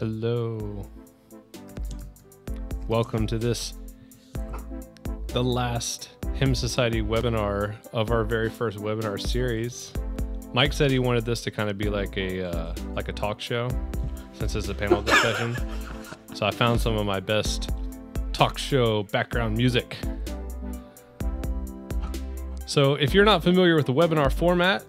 Hello. Welcome to this, the last Hymn Society webinar of our very first webinar series. Mike said he wanted this to kind of be like a uh, like a talk show, since it's a panel discussion. So I found some of my best talk show background music. So if you're not familiar with the webinar format,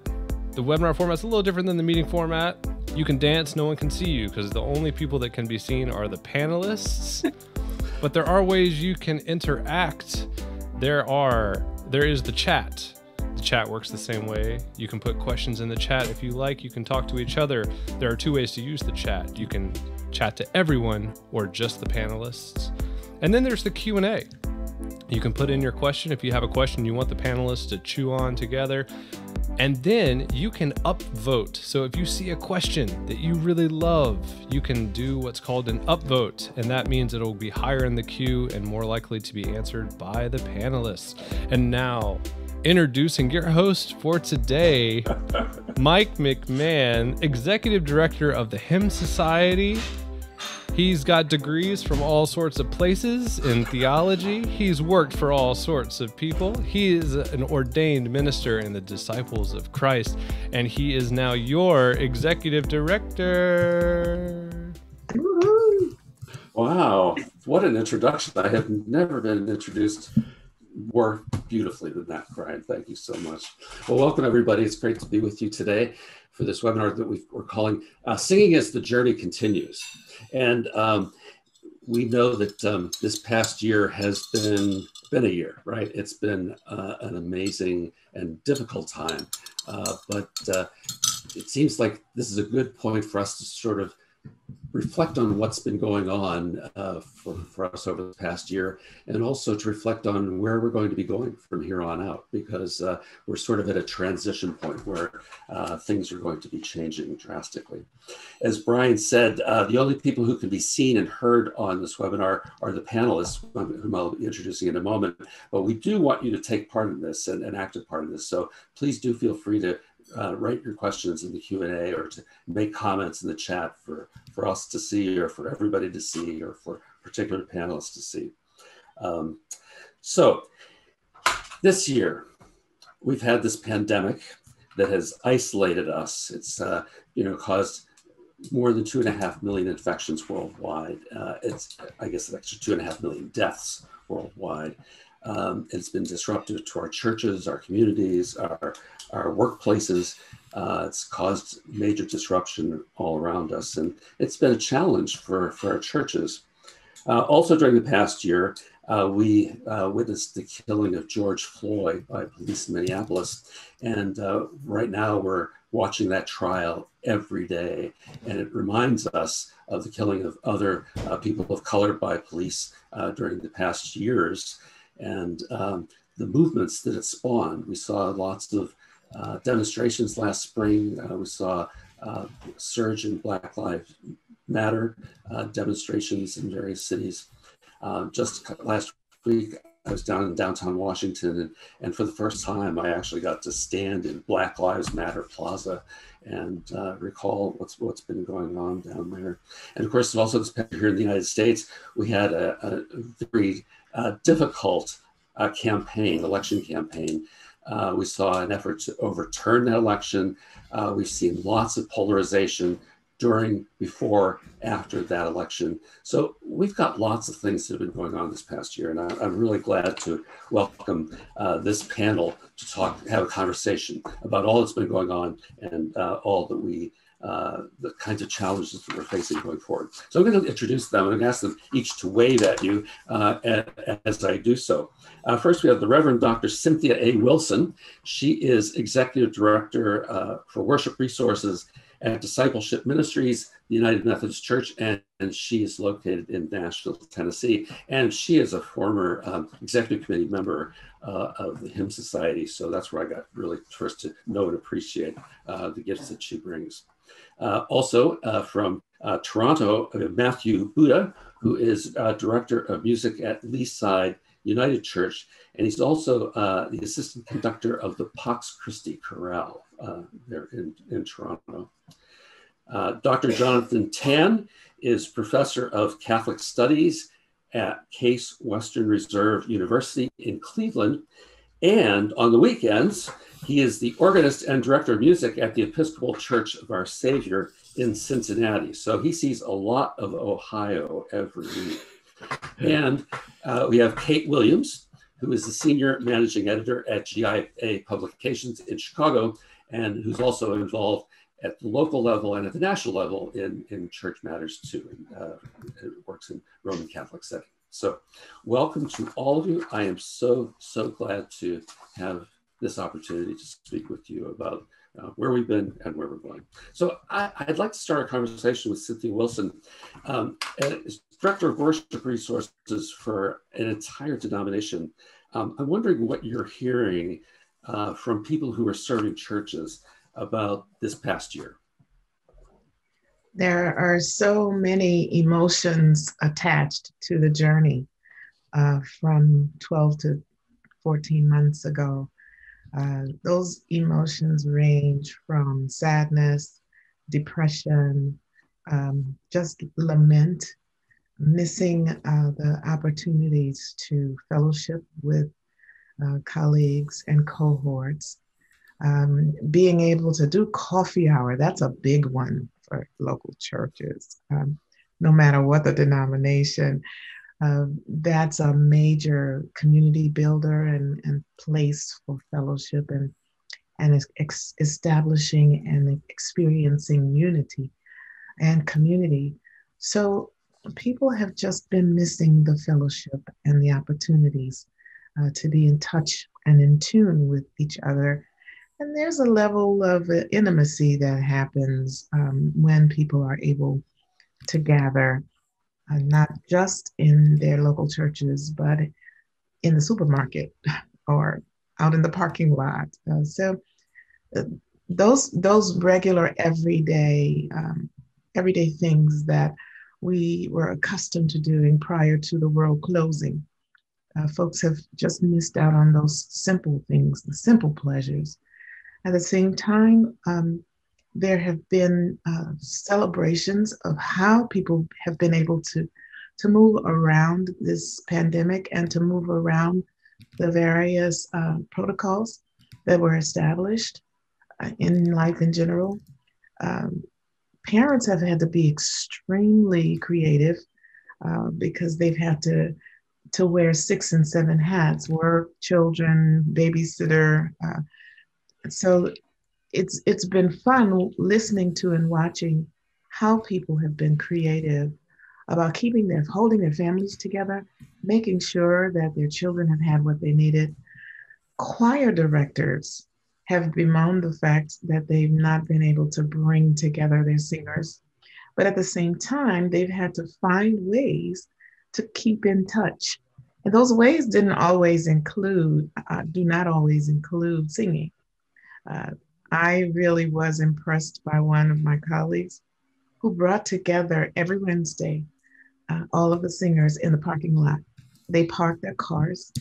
the webinar format is a little different than the meeting format. You can dance, no one can see you because the only people that can be seen are the panelists. but there are ways you can interact. There are there is the chat. The chat works the same way. You can put questions in the chat if you like. You can talk to each other. There are two ways to use the chat. You can chat to everyone or just the panelists. And then there's the Q&A. You can put in your question if you have a question you want the panelists to chew on together. And then you can upvote. So if you see a question that you really love, you can do what's called an upvote. And that means it'll be higher in the queue and more likely to be answered by the panelists. And now, introducing your host for today, Mike McMahon, Executive Director of the Hymn Society He's got degrees from all sorts of places in theology. He's worked for all sorts of people. He is an ordained minister in the Disciples of Christ, and he is now your executive director. Wow, what an introduction. I have never been introduced more beautifully than that, Brian. Thank you so much. Well, welcome everybody. It's great to be with you today for this webinar that we are calling uh, Singing as the Journey Continues. And um, we know that um, this past year has been been a year, right? It's been uh, an amazing and difficult time, uh, but uh, it seems like this is a good point for us to sort of reflect on what's been going on uh, for, for us over the past year, and also to reflect on where we're going to be going from here on out, because uh, we're sort of at a transition point where uh, things are going to be changing drastically. As Brian said, uh, the only people who can be seen and heard on this webinar are the panelists, whom I'll be introducing in a moment, but we do want you to take part in this and an active part in this. So please do feel free to uh, write your questions in the Q&A or to make comments in the chat for, for us to see or for everybody to see or for particular panelists to see. Um, so this year, we've had this pandemic that has isolated us. It's uh, you know caused more than two and a half million infections worldwide. Uh, it's I guess an extra two and a half million deaths worldwide. Um, it's been disruptive to our churches, our communities, our, our workplaces. Uh, it's caused major disruption all around us, and it's been a challenge for, for our churches. Uh, also, during the past year, uh, we uh, witnessed the killing of George Floyd by police in Minneapolis, and uh, right now we're watching that trial every day, and it reminds us of the killing of other uh, people of color by police during the past years and um, the movements that it spawned. We saw lots of uh, demonstrations last spring. Uh, we saw uh, surge in Black Lives Matter uh, demonstrations in various cities. Um, just last week, I was down in downtown Washington, and, and, for the first time, I actually got to stand in Black Lives Matter Plaza and uh, recall what's what's been going on down there. And of course, also this here in the United States, we had a, a very uh, difficult uh, campaign, election campaign. Uh, we saw an effort to overturn that election. Uh, we've seen lots of polarization during, before, after that election. So we've got lots of things that have been going on this past year, and I, am really glad to welcome uh, this panel to talk, have a conversation about all that's been going on and uh, all that we uh, the kinds of challenges that we're facing going forward. So I'm going to introduce them and ask them each to wave at you uh, as I do so. Uh, first, we have the Reverend Dr. Cynthia A. Wilson. She is Executive Director uh, for Worship Resources at Discipleship Ministries, the United Methodist Church, and, and, she is located in Nashville, Tennessee. And she is a former um, executive committee member uh, of the Hymn Society. So that's where I got really first to know and appreciate uh, the gifts that she brings. Uh, also uh, from uh, Toronto, Matthew Boutda, who is Director of Music at Leaside United Church, and he's also the assistant conductor of the Pax Christi Chorale there in, in Toronto. Dr. Jonathan Tan is professor of Catholic Studies at Case Western Reserve University in Cleveland. And on the weekends, he is the organist and director of music at the Episcopal Church of Our Savior in Cincinnati. So he sees a lot of Ohio every week. And uh, we have Kate Williams, who is the senior managing editor at GIA Publications in Chicago, and who's also involved at the local level and at the national level in, in church matters too. And uh, works in Roman Catholic setting. So welcome to all of you. I am so, so glad to have this opportunity to speak with you about uh, where we've been and where we're going. So I, would like to start a conversation with Cynthia Wilson, um, Director of Worship Resources for an entire denomination. Um, I'm wondering what you're hearing uh, from people who are serving churches about this past year. There are so many emotions attached to the journey uh, from 12 to 14 months ago. Uh, those emotions range from sadness, depression, um, just lament, missing uh, the opportunities to fellowship with uh, colleagues and cohorts. Um, being able to do coffee hour, that's a big one for local churches, um, no matter what the denomination. Uh, that's a major community builder and, and place for fellowship and, and ex- establishing and experiencing unity and community. So people have just been missing the fellowship and the opportunities uh, to be in touch and in tune with each other. And there's a level of intimacy that happens um, when people are able to gather uh, not just in their local churches, but in the supermarket or out in the parking lot. Uh, so uh, those those regular everyday um, everyday things that we were accustomed to doing prior to the world closing. Uh, folks have just missed out on those simple things, the simple pleasures. At the same time, um, there have been uh, celebrations of how people have been able to to move around this pandemic and to move around the various uh, protocols that were established uh, in life in general. Um, parents have had to be extremely creative uh, because they've had to to wear six and seven hats: work, children, babysitter. Uh, so it's it's been fun listening to and watching how people have been creative about keeping their holding their families together, making sure that their children have had what they needed. Choir directors have bemoaned the fact that they've not been able to bring together their singers, but at the same time, they've had to find ways to keep in touch. And those ways didn't always include, uh, do not always include singing. Uh, I really was impressed by one of my colleagues who brought together every Wednesday uh, all of the singers in the parking lot. They parked their cars,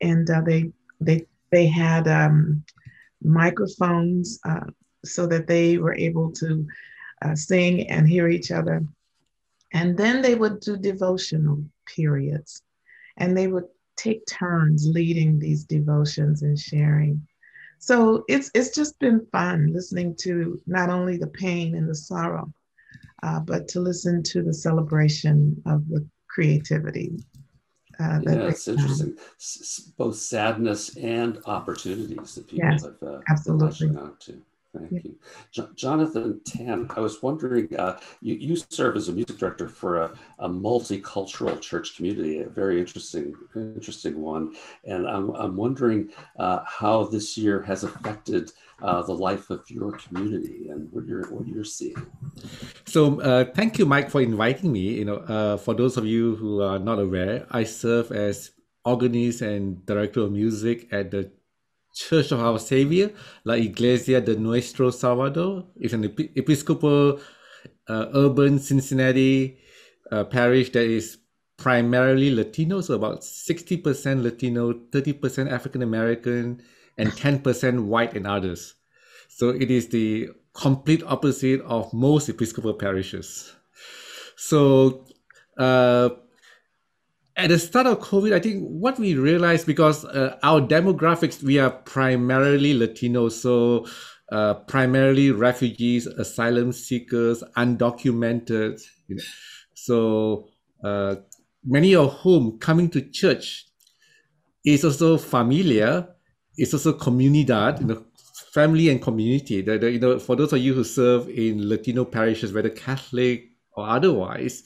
and uh, they they they had um, microphones uh, so that they were able to uh, sing and hear each other. And then they would do devotional periods, and they would take turns leading these devotions and sharing. So it's it's just been fun listening to not only the pain and the sorrow, uh, but to listen to the celebration of the creativity. Uh, yeah, it's interesting. S- both sadness and opportunities that people yes, have uh, absolutely. out to. Thank yeah. you. Jo- Jonathan Tan, I was wondering, uh, you, you serve as a music director for a, a, multicultural church community, a very interesting, interesting one. And I'm, I'm wondering uh, how this year has affected uh, the life of your community and what you're, what you're seeing. So uh, thank you, Mike, for inviting me. You know, uh, for those of you who are not aware, I serve as organist and director of music at the Church of Our Savior, La Iglesia de Nuestro Salvador. It's an Episcopal uh, urban Cincinnati uh, parish that is primarily Latino, so about 60% Latino, 30% African American, and 10% white and others. So it is the complete opposite of most Episcopal parishes. So uh, at the start of COVID, I think what we realized because uh, our demographics, we are primarily Latino, so uh, primarily refugees, asylum seekers, undocumented. You know. So uh, many of whom coming to church is also familiar, it's also comunidad, you know, family and community. The, the, you know, for those of you who serve in Latino parishes, whether Catholic or otherwise,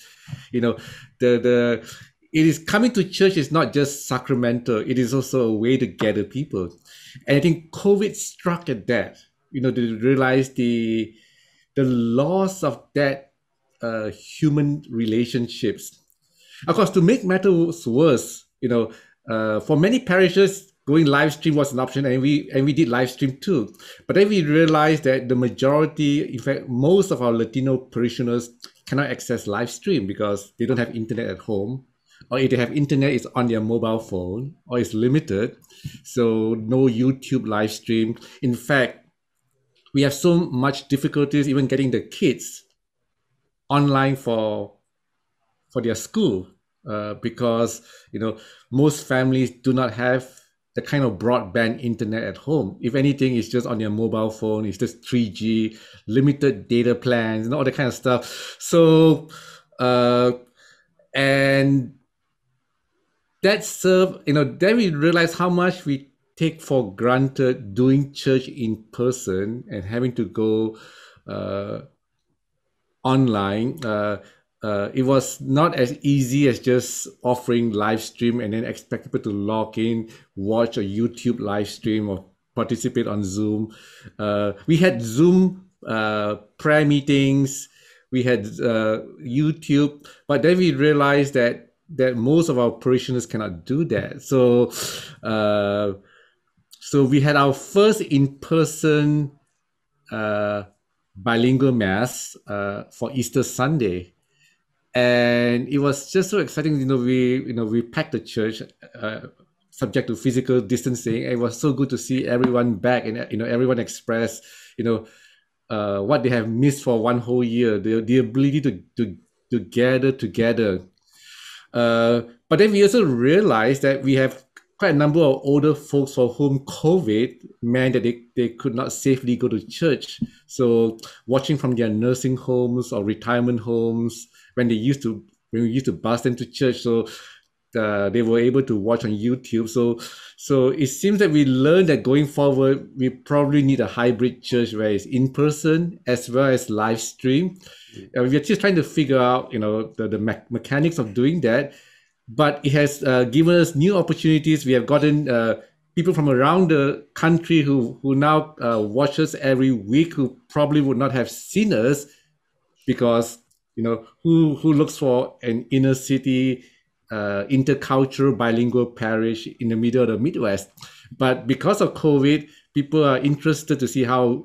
you know, the the it is coming to church is not just sacramental; it is also a way to gather people. And I think COVID struck at that. You know, to realize the the loss of that uh, human relationships. Of course, to make matters worse, you know, uh, for many parishes, going live stream was an option, and we and we did live stream too. But then we realized that the majority, in fact, most of our Latino parishioners cannot access live stream because they don't have internet at home, or if they have internet, it's on their mobile phone, or it's limited. So no YouTube live stream. In fact, we have so much difficulties even getting the kids online for for their school uh, because you know most families do not have the kind of broadband internet at home. If anything, it's just on your mobile phone. It's just 3G, limited data plans, and all that kind of stuff. So, uh, and that serve, you know, then we realize how much we take for granted doing church in person and having to go uh, online. Uh, uh, it was not as easy as just offering live stream and then expect people to log in, watch a YouTube live stream or participate on Zoom. Uh, we had Zoom uh, prayer meetings, we had uh, YouTube, but then we realized that that most of our parishioners cannot do that. So, uh, so we had our first in-person uh, bilingual mass for Easter Sunday and it was just so exciting. You know, we you know we packed the church, uh, subject to physical distancing. It was so good to see everyone back, and you know everyone express you know uh, what they have missed for one whole year. The the ability to to to gather together. Uh, but then we also realized that we have quite a number of older folks for whom COVID meant that they, they could not safely go to church. So watching from their nursing homes or retirement homes, when they used to when we used to bus them to church. So uh, they were able to watch on YouTube. So, so it seems that we learned that going forward, we probably need a hybrid church where it's in person as well as live stream. Uh, we're just trying to figure out, you know, the, the me- mechanics of doing that. But it has uh, given us new opportunities. We have gotten uh, people from around the country who who now uh, watch us every week who probably would not have seen us because you know who who looks for an inner city uh, intercultural bilingual parish in the middle of the midwest but because of covid people are interested to see how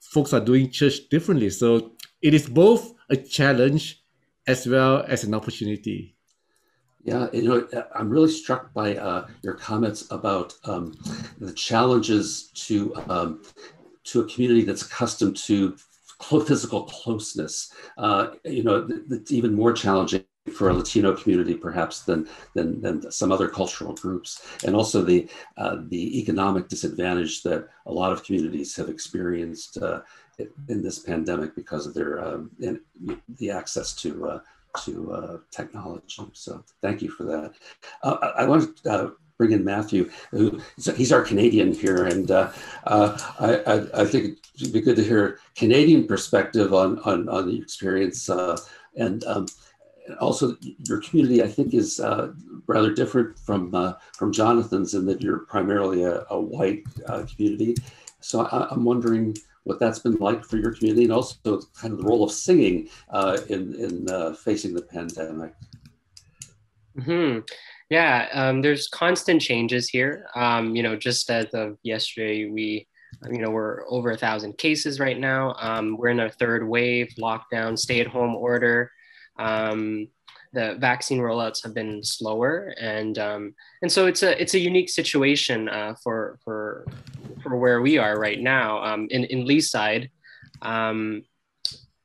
folks are doing church differently so it is both a challenge as well as an opportunity yeah, you know, I'm really struck by uh, your comments about um, the challenges to um, to a community that's accustomed to physical closeness. Uh, you know, it's even more challenging for a Latino community, perhaps than than, than some other cultural groups, and also the uh, the economic disadvantage that a lot of communities have experienced uh, in this pandemic because of their um, the access to uh, to uh, technology. So, thank you for that. Uh, I, I want to bring in Matthew, who he's our Canadian here, and uh, uh, I, I, I, think it'd be good to hear Canadian perspective on on, on the experience, uh, and um, also your community. I think is uh, rather different from uh, from Jonathan's in that you're primarily a, a white uh, community. So I, am wondering what that's been like for your community, and also kind of the role of singing in in facing the pandemic. Hmm. Yeah, um, there's constant changes here. Um, you know, just as of yesterday, we, you know, we're over a thousand cases right now. Um, we're in our third wave, lockdown, stay-at-home order. Um, the vaccine rollouts have been slower, and um, and so it's a it's a unique situation uh, for for for where we are right now um, in in Leaside. Um,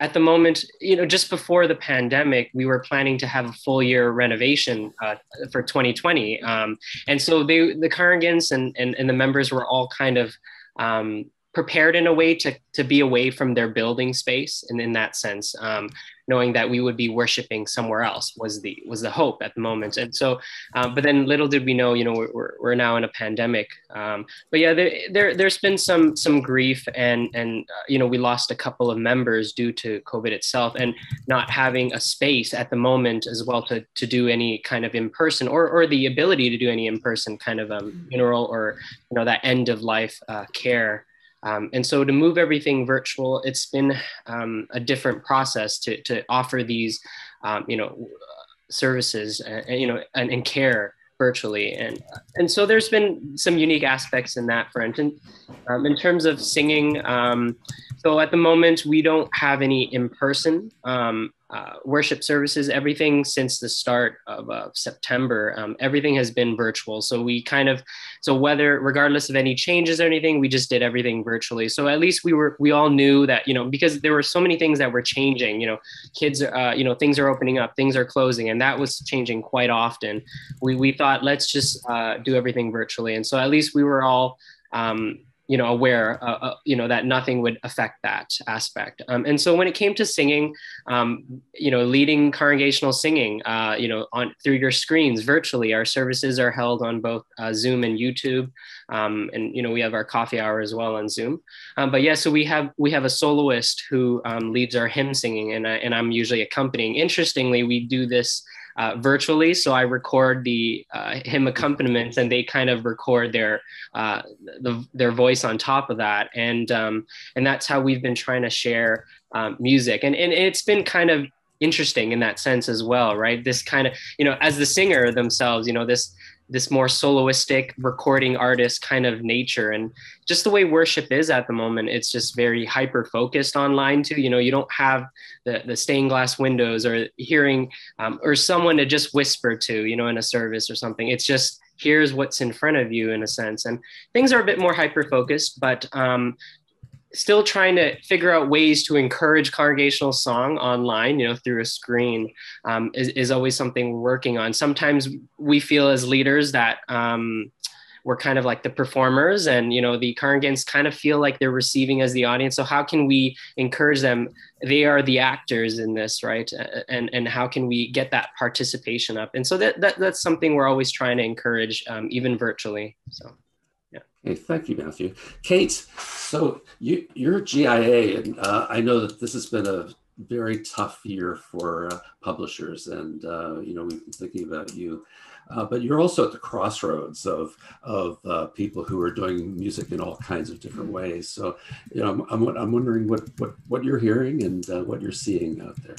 at the moment, you know, just before the pandemic, we were planning to have a full year renovation uh, for 2020. Um, and so they, the congregants and, and, and the members were all kind of um, prepared in a way to, to be away from their building space. And in that sense, um, knowing that we would be worshiping somewhere else was the, was the hope at the moment. And so, um, but then little did we know, you know, we're, we're now in a pandemic. Um, but yeah, there, there, there's been some, some grief and, and, uh, you know, we lost a couple of members due to COVID itself and not having a space at the moment as well to, to do any kind of in-person or, or the ability to do any in-person kind of um, funeral or, you know, that end of life uh, care. Um, and so to move everything virtual, it's been um, a different process to, to offer these, um, you know, services and, and you know, and, and, care virtually. And, and so there's been some unique aspects in that front. And um, in terms of singing, um, so at the moment we don't have any in-person um, uh, worship services, everything since the start of uh, September, um, everything has been virtual. So we kind of, so whether, regardless of any changes or anything, we just did everything virtually. So at least we were, we all knew that, you know, because there were so many things that were changing, you know, kids, uh, you know, things are opening up, things are closing, and that was changing quite often. We, we thought, let's just uh, do everything virtually. And so at least we were all, um, you know aware uh, uh, you know that nothing would affect that aspect. Um, and so when it came to singing um, you know leading congregational singing uh, you know on through your screens virtually our services are held on both uh, zoom and youtube. Um, and you know we have our coffee hour as well on zoom. Um, but yeah so we have we have a soloist who um, leads our hymn singing and, I, and i'm usually accompanying. Interestingly we do this uh, virtually. So I record the uh, hymn accompaniments, and they kind of record their uh, the, their voice on top of that, and um, and that's how we've been trying to share um, music, and and it's been kind of interesting in that sense as well, right? This kind of you know, as the singer themselves, you know, this this more soloistic recording artist kind of nature. And just the way worship is at the moment it's just very hyper focused online too. You know you don't have the, the stained glass windows or hearing um, or someone to just whisper to you know in a service or something. It's just here's what's in front of you in a sense. And things are a bit more hyper focused but um, still trying to figure out ways to encourage congregational song online, you know, through a screen um, is, is always something we're working on. Sometimes we feel as leaders that um, we're kind of like the performers and, you know, the congregants kind of feel like they're receiving as the audience. So how can we encourage them? They are the actors in this, right? And, and how can we get that participation up? And so that, that that's something we're always trying to encourage, um, even virtually, so. Hey, thank you, Matthew. Kate, so you, you're GIA, and uh, I know that this has been a very tough year for uh, publishers, and uh, you know we've been thinking about you. Uh, but you're also at the crossroads of of uh, people who are doing music in all kinds of different ways. So, you know, I'm, I'm, I'm wondering what what what you're hearing and uh, what you're seeing out there.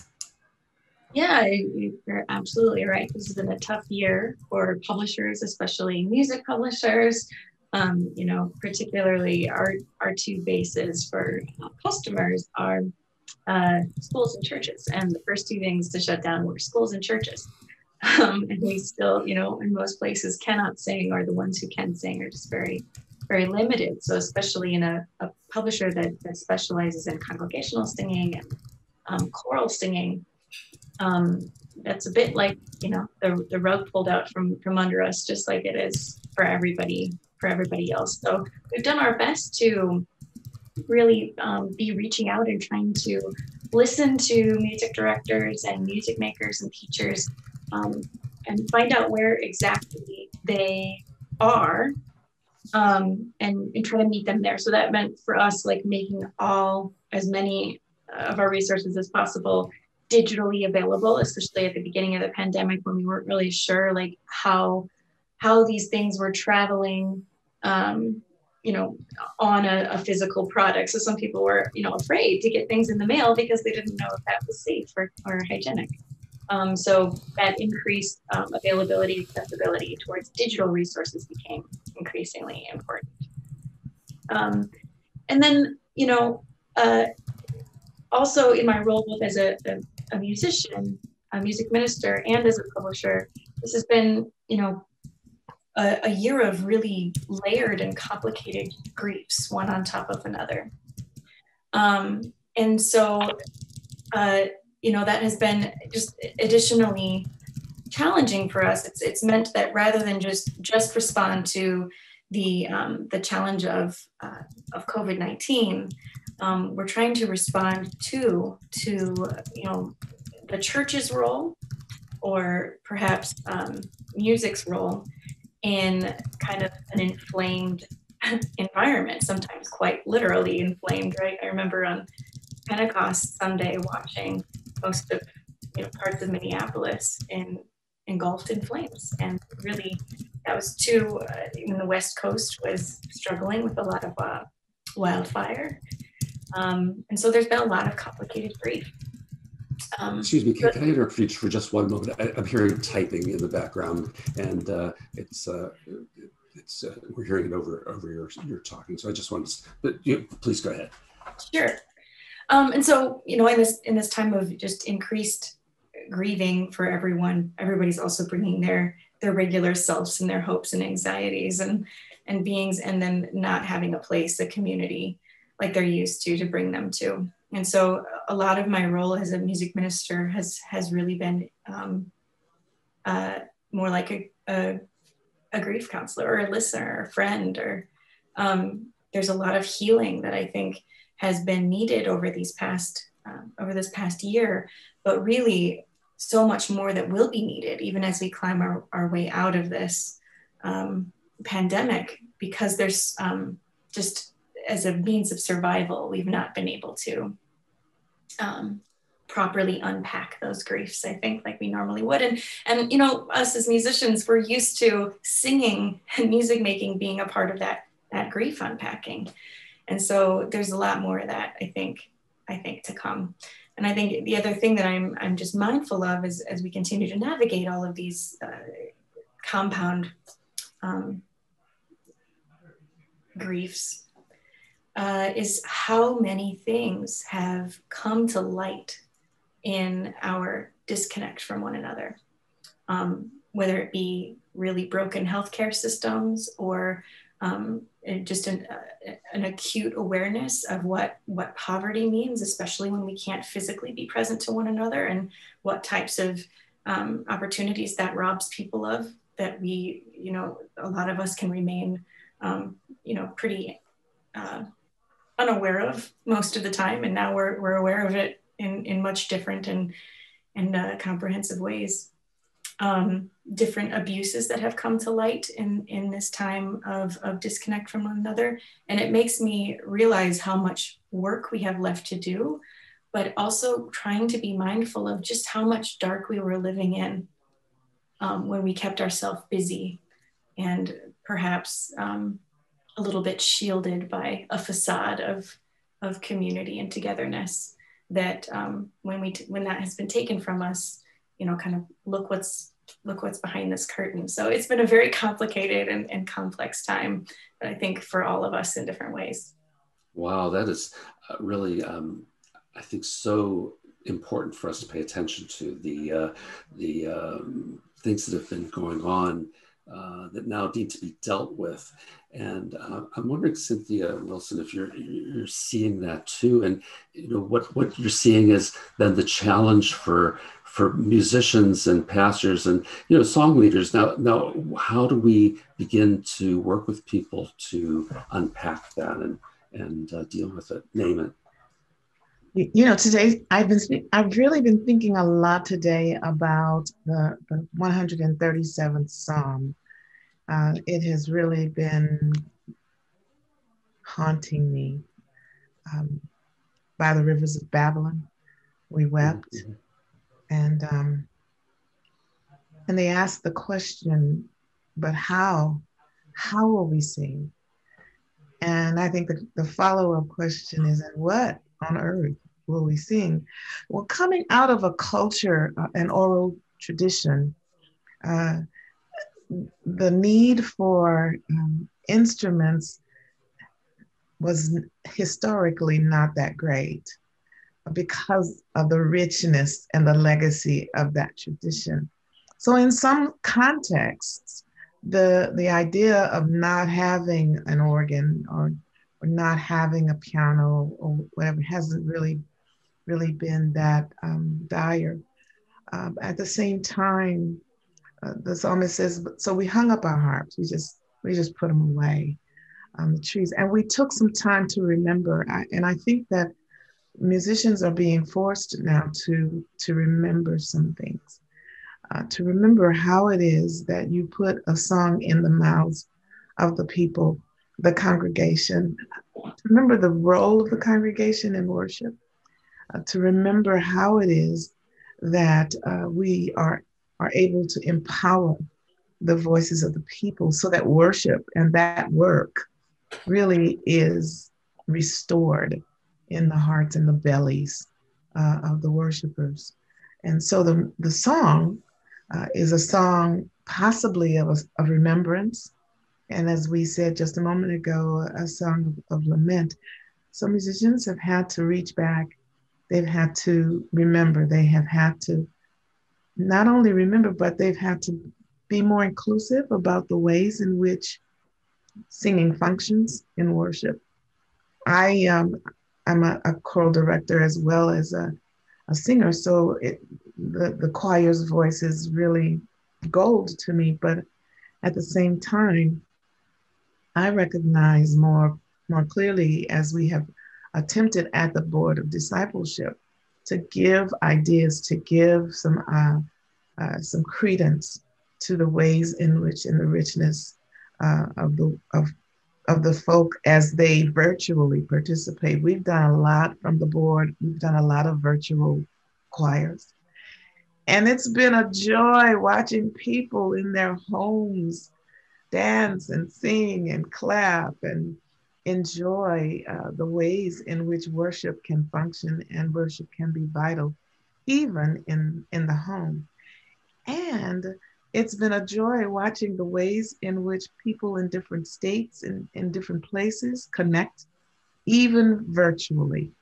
Yeah, you're absolutely right. This has been a tough year for publishers, especially music publishers um, you know, particularly our, our two bases for uh, customers are uh, schools and churches. And the first two things to shut down were schools and churches. Um, and we still, you know, in most places cannot sing, or the ones who can sing are just very, very limited. So, especially in a, a publisher that, that specializes in congregational singing and um, choral singing, um, that's a bit like, you know, the, the rug pulled out from, from under us, just like it is for everybody for everybody else. So we've done our best to really um, be reaching out and trying to listen to music directors and music makers and teachers um, and find out where exactly they are um, and, and try to meet them there. So that meant for us like making all as many of our resources as possible digitally available, especially at the beginning of the pandemic when we weren't really sure like how how these things were traveling um, you know, on a, a, physical product. So some people were, you know, afraid to get things in the mail because they didn't know if that was safe or, or hygienic. Um, so that increased um, availability, accessibility towards digital resources became increasingly important. Um, and then, you know, uh, also in my role both as a, a, a musician, a music minister, and as a publisher, this has been, you know, a, a year of really layered and complicated griefs, one on top of another. Um, and so uh, you know, that has been just additionally challenging for us. It's, it's meant that rather than just, just respond to the, um, the challenge of, uh, of COVID-19, um, we're trying to respond to, to, you know, the church's role or perhaps um, music's role in kind of an inflamed environment, sometimes quite literally inflamed, right? I remember on Pentecost Sunday watching most of you know parts of Minneapolis in engulfed in flames, and really that was too. Uh, even the West Coast was struggling with a lot of uh, wildfire, um, and so there's been a lot of complicated grief. Um, Excuse me, can, can, I interrupt you for just one moment? I, am hearing typing in the background, and uh, it's uh, it's uh, we're hearing it over over your your talking. So I just want to, but you, please go ahead. Sure. Um, and so you know, in this in this time of just increased grieving for everyone, everybody's also bringing their their regular selves and their hopes and anxieties and and beings, and then not having a place, a community like they're used to to bring them to. And so a lot of my role as a music minister has has really been um, uh, more like a, a a grief counselor or a listener or a friend or um, there's a lot of healing that i think has been needed over these past um, over this past year but really so much more that will be needed even as we climb our, our way out of this um, pandemic because there's um, just as a means of survival we've not been able to um, properly unpack those griefs i think like we normally would. And and you know us as musicians we're used to singing and music making being a part of that that grief unpacking. And so there's a lot more of that i think i think to come. And i think the other thing that i'm i'm just mindful of is as we continue to navigate all of these uh, compound um, griefs uh, is how many things have come to light in our disconnect from one another, um, whether it be really broken healthcare systems or um, just an, uh, an acute awareness of what, what poverty means, especially when we can't physically be present to one another and what types of um, opportunities that robs people of that we, you know, a lot of us can remain, um, you know, pretty uh, unaware of most of the time. And now we're, we're aware of it in, in much different and, and uh, comprehensive ways. Um, different abuses that have come to light in, in this time of, of disconnect from one another. And it makes me realize how much work we have left to do, but also trying to be mindful of just how much dark we were living in um, when we kept ourselves busy and perhaps um, a little bit shielded by a facade of, of community and togetherness that um, when we t- when that has been taken from us, you know, kind of look what's look what's behind this curtain. So it's been a very complicated and, and complex time, but I think for all of us in different ways. Wow, that is uh, really, um, I think, so important for us to pay attention to the uh, the um, things that have been going on uh, that now need to be dealt with. And uh, I'm wondering, Cynthia Wilson, if you're you're seeing that too, and you know what what you're seeing is then the challenge for for musicians and pastors and you know song leaders. Now, now, how do we begin to work with people to unpack that and and uh, deal with it? Name it you know today i've been i've really been thinking a lot today about the, the 137th psalm uh, it has really been haunting me. Um, by the rivers of Babylon, we wept, mm-hmm. and um, and they asked the question, but how? How will we sing? And I think the, the follow up question is, and what on earth will we sing? Well, coming out of a culture, uh, an oral tradition, uh, the need for um, instruments was historically not that great because of the richness and the legacy of that tradition. So, in some contexts, the, the idea of not having an organ or, or not having a piano or whatever hasn't really really been that um, dire. Um, at the same time, uh, the psalmist says, "So we hung up our harps. We just we just put them away on the trees, and we took some time to remember." And I think that musicians are being forced now to to remember some things, uh, to remember how it is that you put a song in the mouths of the people, the congregation, to remember the role of the congregation in worship, uh, to remember how it is that uh, we are are able to empower the voices of the people so that worship and that work really is restored in the hearts and the bellies uh, of the worshipers. And so the, the song uh, is a song possibly of, a, of remembrance. And as we said just a moment ago, a song of, of lament. So musicians have had to reach back, they've had to remember, they have had to not only remember, but they've had to be more inclusive about the ways in which singing functions in worship. I um, I'm a, a choral director as well as a, a singer, so it, the the choir's voice is really gold to me. But at the same time, I recognize more more clearly as we have attempted at the board of discipleship to give ideas, to give some uh, uh, some credence to the ways in which, in the richness uh, of the of of the folk as they virtually participate. We've done a lot from the board. We've done a lot of virtual choirs. And it's been a joy watching people in their homes dance and sing and clap and enjoy uh, the ways in which worship can function and worship can be vital, even in, in the home. And it's been a joy watching the ways in which people in different states and in different places connect, even virtually.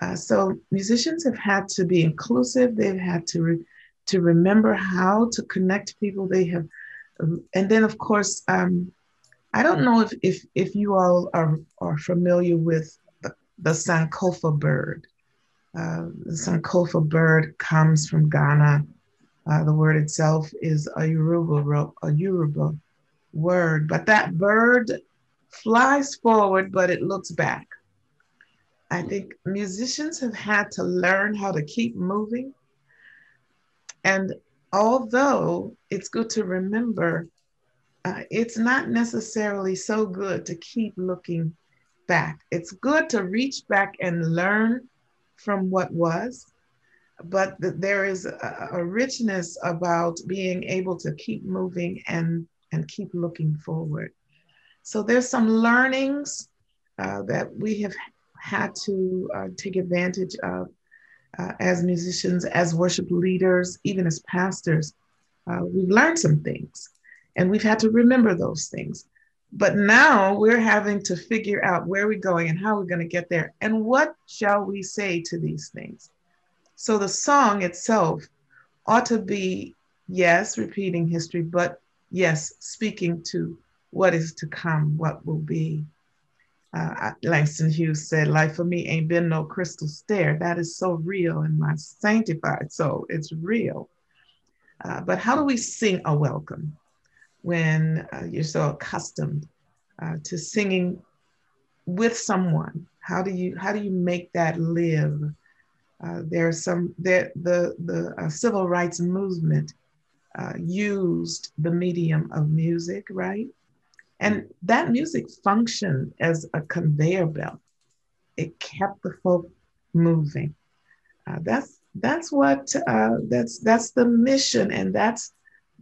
Uh, so musicians have had to be inclusive. They've had to re- to remember how to connect people. They have, um, and then of course, um, I don't know if if if you all are are familiar with the, the Sankofa bird. Uh, the Sankofa bird comes from Ghana. Uh, the word itself is a Yoruba, a Yoruba word, but that bird flies forward, but it looks back. I think musicians have had to learn how to keep moving. And although it's good to remember, uh, it's not necessarily so good to keep looking back. It's good to reach back and learn from what was, but there is a, a, richness about being able to keep moving and and keep looking forward. So there's some learnings uh, that we have had to uh, take advantage of uh, as musicians as worship leaders even as pastors. Uh, we've learned some things and we've had to remember those things but now we're having to figure out where we're going and how we're going to get there and what shall we say to these things so the song itself ought to be, yes, repeating history, but yes, speaking to what is to come, what will be. Uh, Langston Hughes said, Life for me ain't been no crystal stair. That is so real in my sanctified soul. It's real. Uh, but how do we sing a welcome when uh, you're so accustomed uh, to singing with someone? How do you how do you make that live? Uh, there's some that the the uh, civil rights movement uh, used the medium of music, right? And that music functioned as a conveyor belt. It kept the folk moving. Uh, that's that's what uh, that's that's the mission, and that's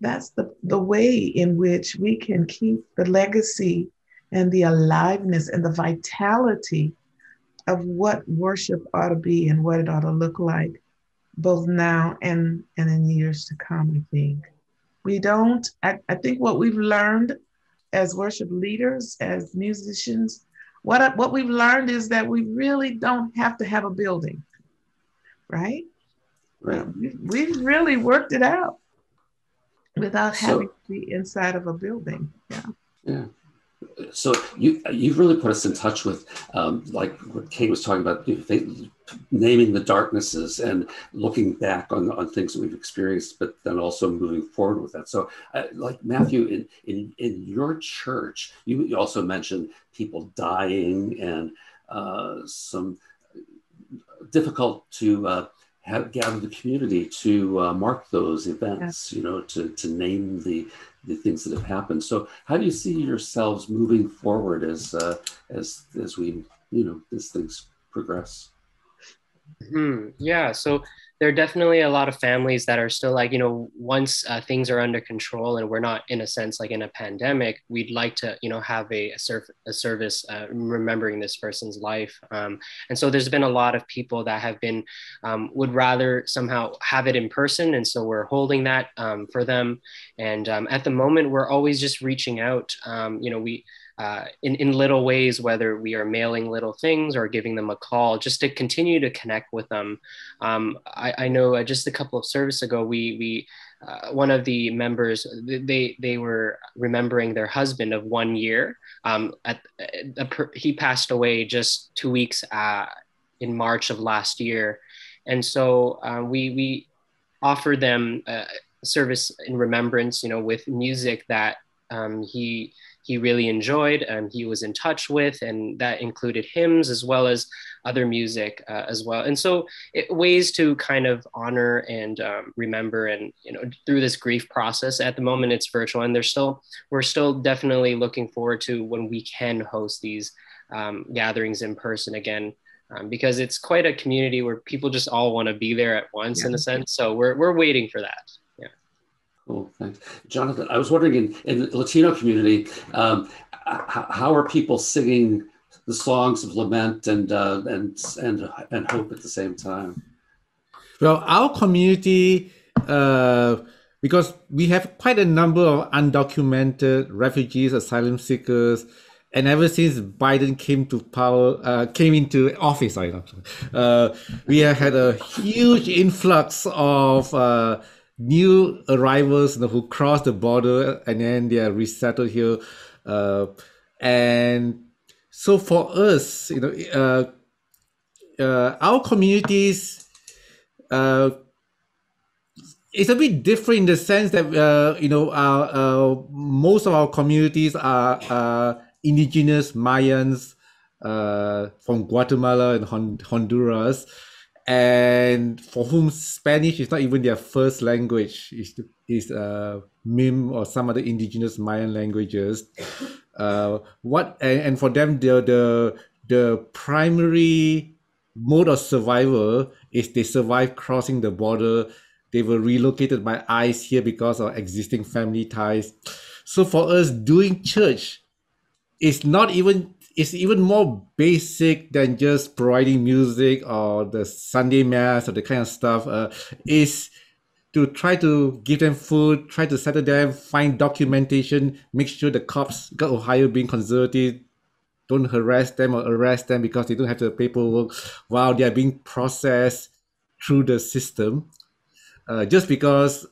that's the the way in which we can keep the legacy and the aliveness and the vitality of what worship ought to be and what it ought to look like, both now and, and in years to come, I think. We don't, I, I think what we've learned as worship leaders, as musicians, what, what we've learned is that we really don't have to have a building, right? Right. We've, we've really worked it out without so, having to be inside of a building. Yeah. Yeah. so you you've really put us in touch with um, like what Kate was talking about they, naming the darknesses and looking back on on things that we've experienced but then also moving forward with that so uh, like Matthew in in in your church you, you also mentioned people dying and uh, some difficult to uh, have gather the community to uh, mark those events you know to to name the the things that have happened. So, how do you see yourselves moving forward as uh, as as we you know as things progress? Hmm. Yeah. So there are definitely a lot of families that are still like, you know, once uh, things are under control and we're not in a sense like in a pandemic, we'd like to, you know, have a, a, a service uh, remembering this person's life. Um, and so there's been a lot of people that have been, um, would rather somehow have it in person. And so we're holding that um, for them. And um, at the moment, we're always just reaching out. Um, you know, we, uh, in, in little ways, whether we are mailing little things or giving them a call, just to continue to connect with them. Um, I, I, know uh, just a couple of service ago, we, we uh, one of the members, they, they were remembering their husband of one year. Um, at, uh, he passed away just two weeks uh, in March of last year. And so we, we offered them a service in remembrance, you know, with music that um, he he really enjoyed and he was in touch with, and that included hymns as well as other music uh, as well. And so, it, ways to kind of honor and um, remember, and you know, through this grief process. At the moment, it's virtual, and there's still we're still definitely looking forward to when we can host these um, gatherings in person again. Um, because it's quite a community where people just all want to be there at once yeah. in a sense. So we're, we're waiting for that. Cool, thanks. Jonathan, I was wondering in, in the Latino community, um, how, are people singing the songs of lament and, uh, and, and, and hope at the same time? Well, our community, uh, because we have quite a number of undocumented refugees, asylum seekers, and ever since Biden came to power, uh, came into office, sorry, uh, we have had a huge influx of uh, new arrivals you know, who cross the border and then they are resettled here. Uh, and so for us, you know, uh, uh, our communities, uh, it's a bit different in the sense that uh, you know our uh, most of our communities are uh, indigenous Mayans uh, from Guatemala and Honduras, and for whom Spanish is not even their first language, is is uh, Mam or some other indigenous Mayan languages. Uh, what and, and for them the the the primary mode of survival is they survive crossing the border. They were relocated by ICE here because of existing family ties. So for us, doing church is not even it's even more basic than just providing music or the Sunday mass or the kind of stuff. Uh, is to try to give them food, try to settle them, find documentation, make sure the cops got Ohio being conservative, don't harass them or arrest them because they don't have the paperwork while they are being processed through the system. Uh, just because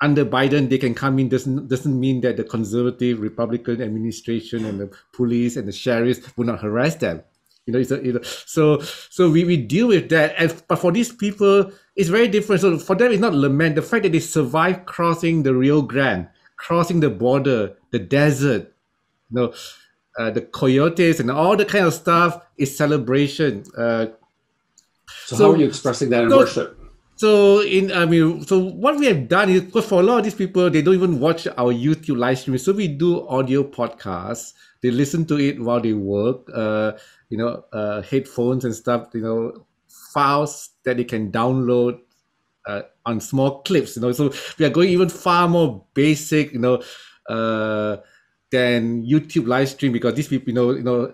under Biden they can come in doesn't doesn't mean that the conservative Republican administration and the police and the sheriffs will not harass them. You know, it's a, you know, so so we, we deal with that. And but for these people, it's very different. So for them, it's not lament. The fact that they survived crossing the Rio Grande, crossing the border, the desert, you know, uh, the coyotes and all the kind of stuff is celebration. Uh, so, so, how are you expressing that in so, worship? So in I mean, so what we have done is because for a lot of these people, they don't even watch our YouTube live stream. So we do audio podcasts. They listen to it while they work. Uh, you know, uh, headphones and stuff. You know, files that they can download uh, on small clips. You know, so we are going even far more basic. You know, uh, than YouTube live stream because these people, you know, you know,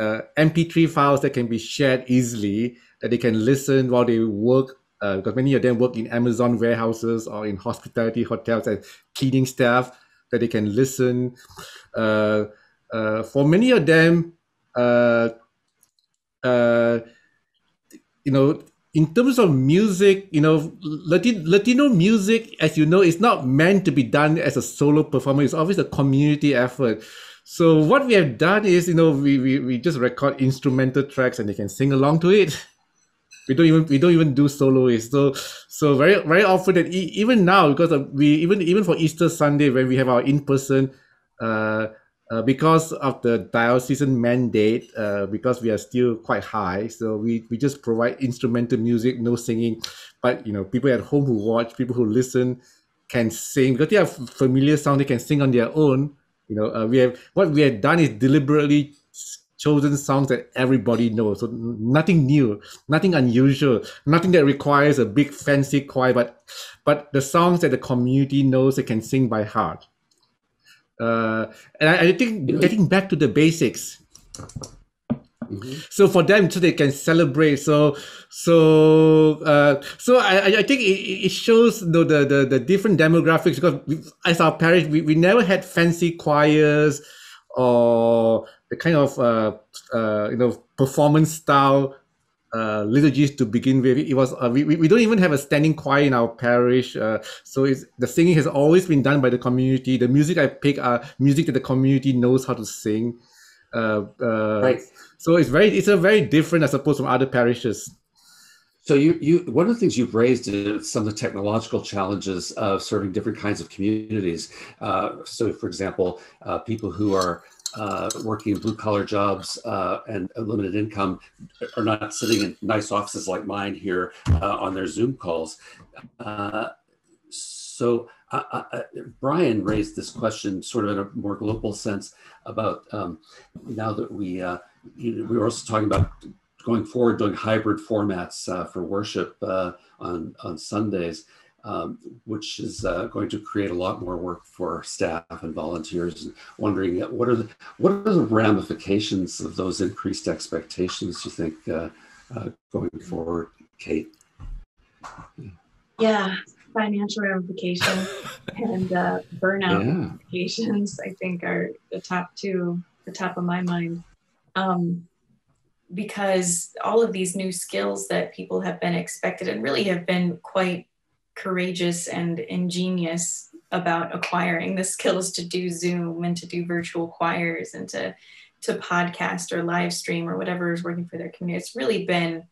uh, MP3 files that can be shared easily that they can listen while they work uh, because many of them work in Amazon warehouses or in hospitality hotels as cleaning staff that they can listen. Uh, uh, for many of them, uh, uh, you know, in terms of music, you know, Latino, Latino music, as you know, is not meant to be done as a solo performer. It's always a community effort. so what we have done is, you know, we, we, we just record instrumental tracks and they can sing along to it. We don't even we don't even do soloists. So so very very often that e- even now because we even even for Easter Sunday when we have our in person, uh, uh, because of the diocesan mandate, uh, because we are still quite high, so we, we just provide instrumental music, no singing. But you know, people at home who watch, people who listen, can sing because they have familiar sound. They can sing on their own. You know, uh, we have what we have done is deliberately chosen songs that everybody knows. So nothing new, nothing unusual, nothing that requires a big fancy choir, but but the songs that the community knows they can sing by heart. Uh, and I, I think getting back to the basics. Mm-hmm. So for them, so they can celebrate. So so uh, so I, I think it, it shows the, the the the different demographics because we, as our parish we, we never had fancy choirs or the kind of uh, uh, you know performance style uh, liturgies to begin with. It was uh, we, we don't even have a standing choir in our parish, uh, so it's, the singing has always been done by the community. The music I pick are music that the community knows how to sing. Uh, uh, right. So it's very it's a very different, I suppose, from other parishes. So you you one of the things you've raised is some of the technological challenges of serving different kinds of communities. Uh, so, for example, people who are uh, working blue collar jobs uh, and limited income are not sitting in nice offices like mine here uh, on their Zoom calls. Uh, so Brian raised this question sort of in a more global sense about um, now that we, uh, we were also talking about going forward doing hybrid formats uh, for worship on, on Sundays um, which is uh, going to create a lot more work for staff and volunteers. And wondering what are the what are the ramifications of those increased expectations? You think uh, uh, going forward, Kate? Yeah, financial ramifications and uh, burnout yeah. ramifications. I think are the top two, the top of my mind. Um, because all of these new skills that people have been expected and really have been quite courageous and ingenious about acquiring the skills to do Zoom and to do virtual choirs and to to podcast or live stream or whatever is working for their community. It's really been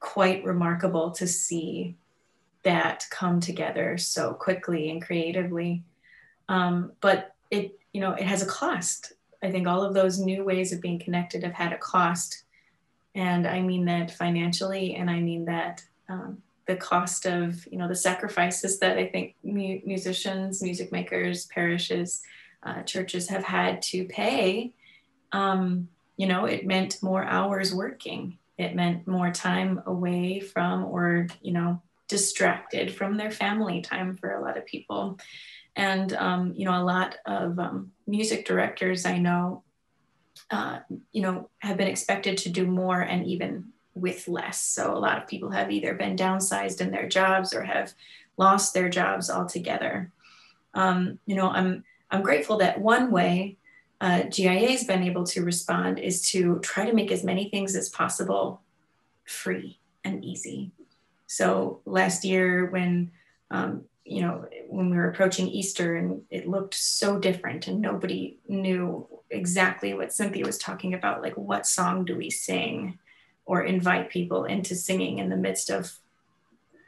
quite remarkable to see that come together so quickly and creatively. Um, but it, you know, it has a cost. I think all of those new ways of being connected have had a cost. And I mean that financially, and I mean that um, the cost of you know the sacrifices that I think mu- musicians, music makers, parishes, uh, churches have had to pay. Um, you know, it meant more hours working. It meant more time away from, or you know, distracted from their family time for a lot of people. And um, you know, a lot of um, music directors I know, uh, you know, have been expected to do more and even with less. So a lot of people have either been downsized in their jobs or have lost their jobs altogether. Um, you know, I'm I'm grateful that one way uh, GIA has been able to respond is to try to make as many things as possible free and easy. So last year, when um, you know, when we were approaching Easter and it looked so different and nobody knew exactly what Cynthia was talking about, like what song do we sing? Or invite people into singing in the midst of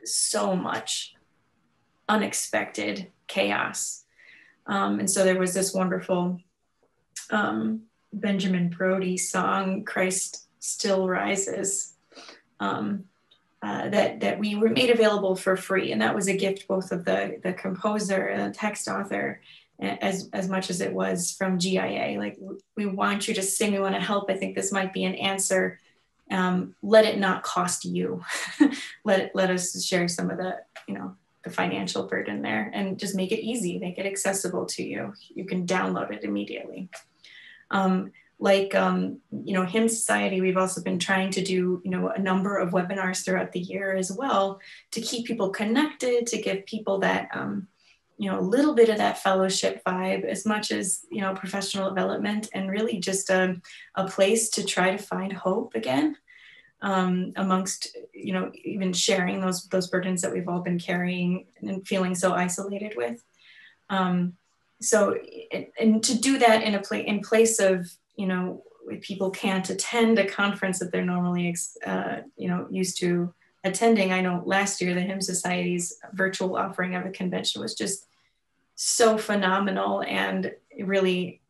so much unexpected chaos. Um, and so there was this wonderful um, Benjamin Brody song, Christ Still Rises, um, uh, that, that we were made available for free. And that was a gift both of the, the composer and the text author as, as much as it was from GIA. Like, we want you to sing, we want to help. I think this might be an answer um, let it not cost you. let let us share some of the, you know, the financial burden there and just make it easy, make it accessible to you. You can download it immediately. Um, like, um, you know, Hymn Society, we've also been trying to do, you know, a number of webinars throughout the year as well to keep people connected, to give people that, um, you know a little bit of that fellowship vibe as much as you know professional development and really just a, a place to try to find hope again um, amongst you know even sharing those those burdens that we've all been carrying and feeling so isolated with. Um, so and, and to do that in a place in place of you know people can't attend a conference that they're normally uh, you know used to attending. I know last year the hymn society's virtual offering of a convention was just so phenomenal and really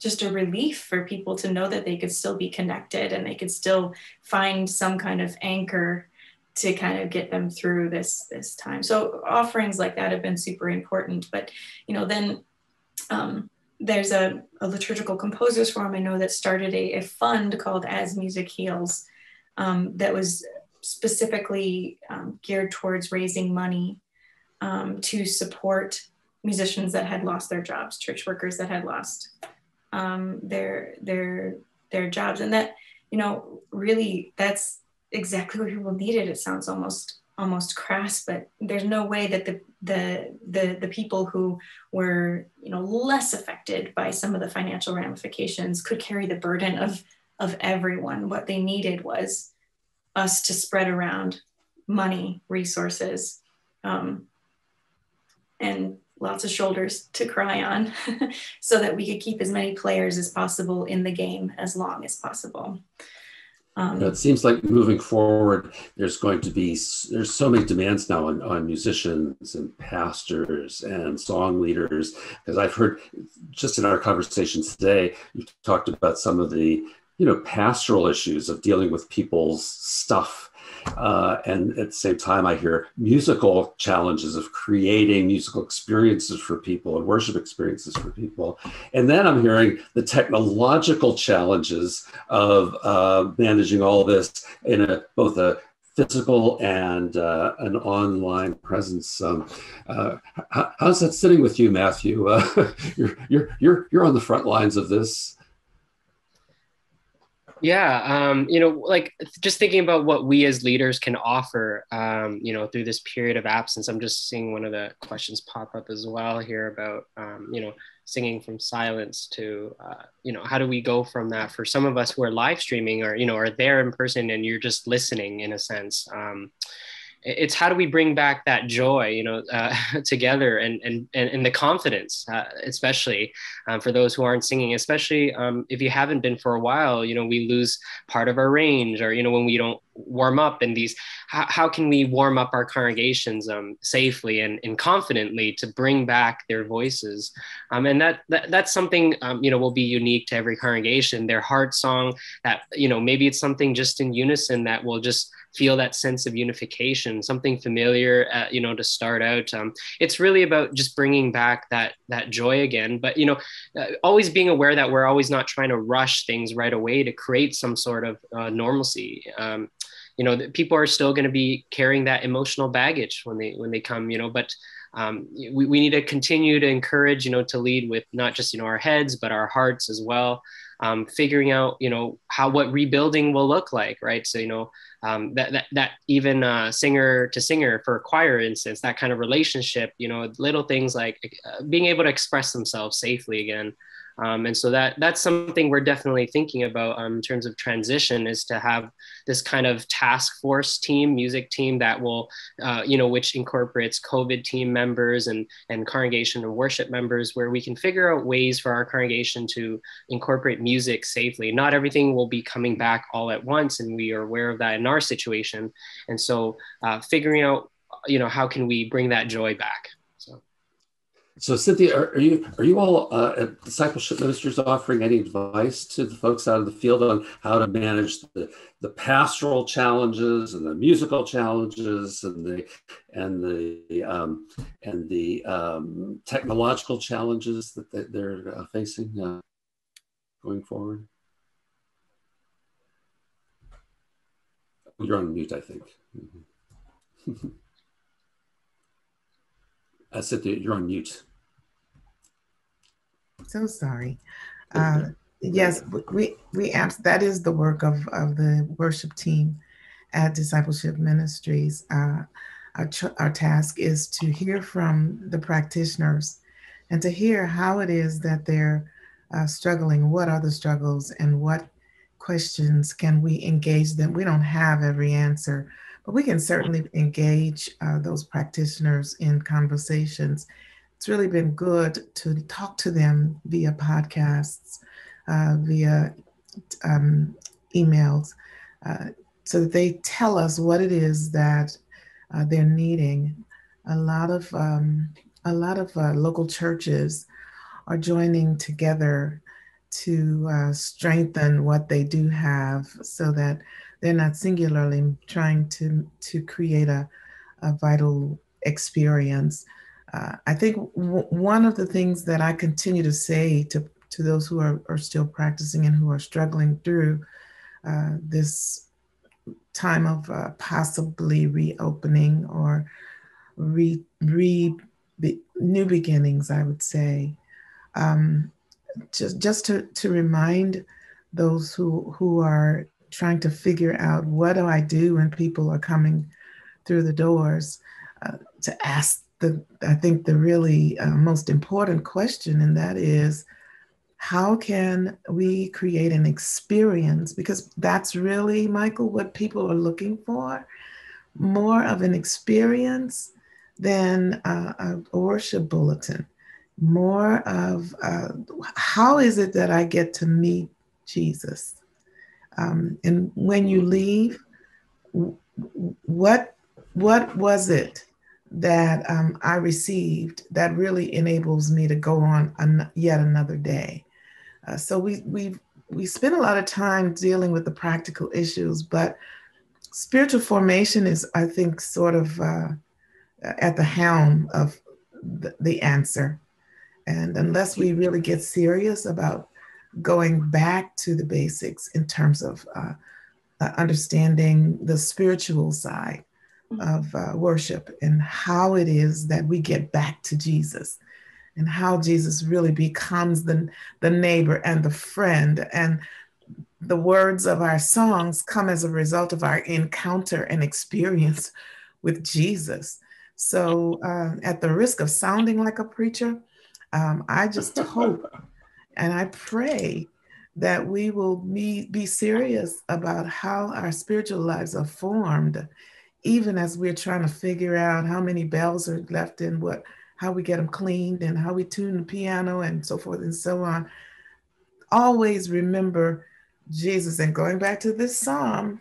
just a relief for people to know that they could still be connected and they could still find some kind of anchor to kind of get them through this this time. So offerings like that have been super important but you know then um, there's a, a, liturgical composers forum I know that started a, a fund called As Music Heals um, that was specifically um, geared towards raising money um, to support musicians that had lost their jobs, church workers that had lost um, their their their jobs, and that you know really that's exactly what people needed. It sounds almost almost crass, but there's no way that the the the the people who were you know less affected by some of the financial ramifications could carry the burden of of everyone. What they needed was us to spread around money, resources, um, and lots of shoulders to cry on so that we could keep as many players as possible in the game as long as possible. Um, it seems like moving forward, there's going to be there's so many demands now on, on musicians and pastors and song leaders. Because I've heard just in our conversations today, you talked about some of the you know pastoral issues of dealing with people's stuff uh, and at the same time, I hear musical challenges of creating musical experiences for people and worship experiences for people. And then I'm hearing the technological challenges of uh, managing all this in a, both a physical and uh, an online presence. Um, uh, how, how's that sitting with you, Matthew? Uh, you're, you're, you're, you're on the front lines of this. Yeah, um, you know, like just thinking about what we as leaders can offer, um, you know, through this period of absence. I'm just seeing one of the questions pop up as well here about, um, you know, singing from silence to, uh, you know, how do we go from that for some of us who are live streaming or, you know, are there in person and you're just listening in a sense. Um, it's how do we bring back that joy you know uh, together and, and and the confidence uh, especially um, for those who aren't singing especially um, if you haven't been for a while you know we lose part of our range or you know when we don't warm up and these how, how can we warm up our congregations um, safely and, and confidently to bring back their voices? Um, and that, that that's something um, you know will be unique to every congregation their heart song that you know maybe it's something just in unison that will just feel that sense of unification, something familiar, uh, you know, to start out. Um, it's really about just bringing back that that joy again. But you know, uh, always being aware that we're always not trying to rush things right away to create some sort of uh, normalcy. Um, you know, people are still going to be carrying that emotional baggage when they when they come. You know, but um, we, we need to continue to encourage, you know, to lead with not just, you know, our heads, but our hearts as well. Um, figuring out, you know, how, what rebuilding will look like, right? So, you know, um, that, that, that even uh, singer to singer for a choir instance, that kind of relationship, you know, little things like uh, being able to express themselves safely again. Um, and so that that's something we're definitely thinking about um, in terms of transition is to have this kind of task force team, music team that will, uh, you know, which incorporates COVID team members and and congregation and worship members, where we can figure out ways for our congregation to incorporate music safely. Not everything will be coming back all at once, and we are aware of that in our situation. And so, uh, figuring out, you know, how can we bring that joy back? So Cynthia, are, are, you are you all uh, at Discipleship Ministries offering any advice to the folks out of the field on how to manage the, the pastoral challenges and the musical challenges and the and the um, and the um, technological challenges that they're uh, facing uh, going forward? You're on mute, I think. Mm-hmm. Uh, Cynthia, you're on mute. So sorry. Uh, yes, we we. That is the work of of the worship team at Discipleship Ministries. Uh, our, our task is to hear from the practitioners and to hear how it is that they're uh, struggling. What are the struggles and what questions can we engage them? We don't have every answer, but we can certainly engage uh, those practitioners in conversations it's really been good to talk to them via podcasts, uh, via um, emails, uh, so that they tell us what it is that uh, they're needing. A lot of um, a lot of uh, local churches are joining together to uh, strengthen what they do have, so that they're not singularly trying to to create a, a vital experience. Uh, I think w- one of the things that I continue to say to to those who are, are still practicing and who are struggling through uh, this time of uh, possibly reopening or re, re be, new beginnings, I would say. Um, just just to, to remind those who who are trying to figure out what do I do when people are coming through the doors, uh, to ask the I think the really uh, most important question, and that is, how can we create an experience? Because that's really, Michael, what people are looking for more of an experience than a, a worship bulletin, more of uh, how is it that I get to meet Jesus? Um, and when you leave, what what was it that um, I received that really enables me to go on an, yet another day? Uh, so we we we spend a lot of time dealing with the practical issues, but spiritual formation is, I think, sort of uh, at the helm of the, the answer. And unless we really get serious about going back to the basics in terms of uh, uh, understanding the spiritual side of uh, worship and how it is that we get back to Jesus and how Jesus really becomes the, the neighbor and the friend. And the words of our songs come as a result of our encounter and experience with Jesus. So, uh, at the risk of sounding like a preacher, um, I just hope and I pray that we will be, be serious about how our spiritual lives are formed, even as we're trying to figure out how many bells are left and what how we get them cleaned and how we tune the piano and so forth and so on. Always remember Jesus. And going back to this psalm,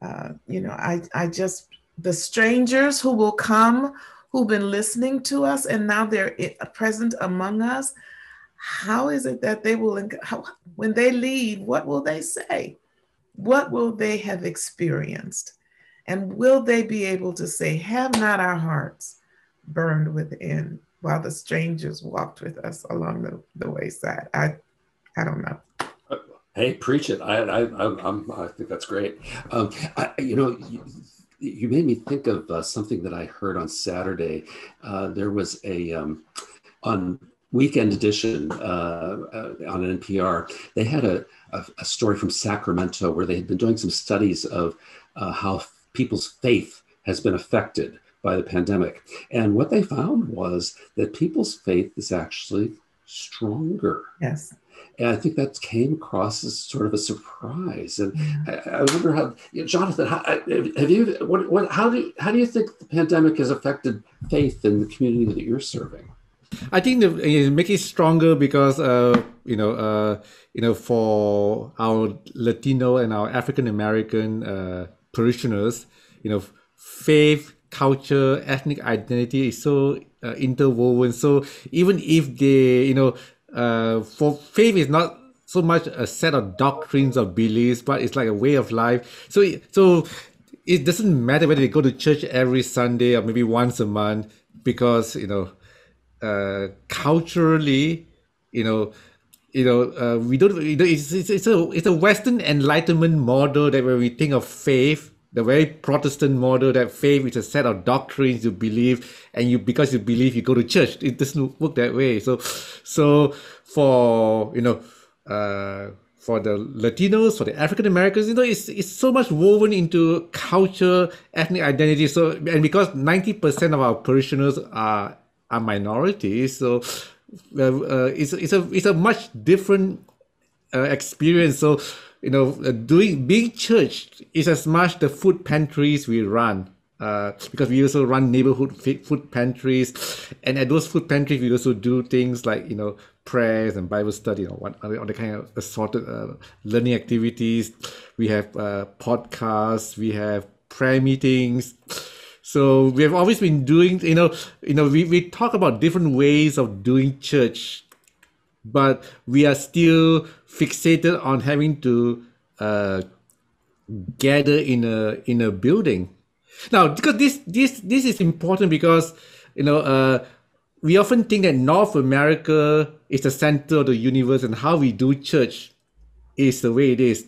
uh, you know, I, I just, the strangers who will come, who've been listening to us and now they're present among us, how is it that they will, how, when they leave, what will they say? What will they have experienced? And will they be able to say, Have not our hearts burned within while the strangers walked with us along the, the wayside. I, I don't know. Hey, preach it! I, I, I'm, I think that's great. Um, I, you know, you, you, made me think of uh, something that I heard on Saturday. Uh, there was a um, on Weekend Edition uh, uh on NPR. They had a, a, a, story from Sacramento where they had been doing some studies of uh, how people's faith has been affected by the pandemic. And what they found was that people's faith is actually stronger. Yes. And I think that came across as sort of a surprise. And I, I, wonder how, you know, Jonathan, how, have you, what, what, how do, how do you think the pandemic has affected faith in the community that you're serving? I think the, it make it stronger because, uh, you know, uh, you know, for our Latino and our African American uh, parishioners, you know, faith culture, ethnic identity is so uh, interwoven. So even if they, you know, uh, for faith is not so much a set of doctrines or beliefs, but it's like a way of life. So, so it doesn't matter whether they go to church every Sunday or maybe once a month, because you know, uh, culturally, you know, you know, uh, we don't. You know, it's, it's, it's a it's a Western Enlightenment model that when we think of faith, the very Protestant model that faith is a set of doctrines you believe, and you because you believe you go to church. It doesn't work that way. So, so for you know, uh, for the Latinos, for the African Americans, you know, it's it's so much woven into culture, ethnic identity. So, and because ninety percent of our parishioners are are minorities, so uh, uh, it's it's a it's a much different uh, experience. So you know, uh, doing being church is as much the food pantries we run uh, because we also run neighborhood food pantries, and at those food pantries we also do things like you know prayers and Bible study, know, what the kind of assorted uh, learning activities. We have uh, podcasts, we have prayer meetings. So we have always been doing, you know, you know, we, we talk about different ways of doing church, but we are still fixated on having to uh, gather in a in a building now, because this this this is important because you know uh, we often think that North America is the center of the universe and how we do church is the way it is.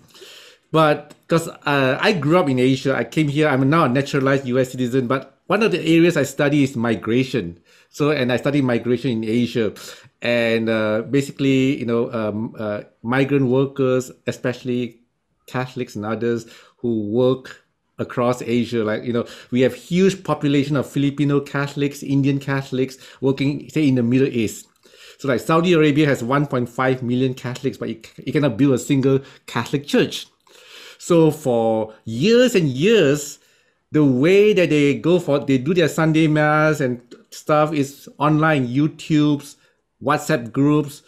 But because uh, I grew up in Asia, I came here. I'm now a naturalized U.S. citizen. But one of the areas I study is migration. So, and I study migration in Asia, and uh, basically, you know, um, uh, migrant workers, especially Catholics and others who work across Asia. Like, you know, we have huge population of Filipino Catholics, Indian Catholics working, say, in the Middle East. So like Saudi Arabia has 1.5 million Catholics, but it, it cannot build a single Catholic church. So for years and years, the way that they go for, they do their Sunday mass and stuff is online, YouTube's, WhatsApp groups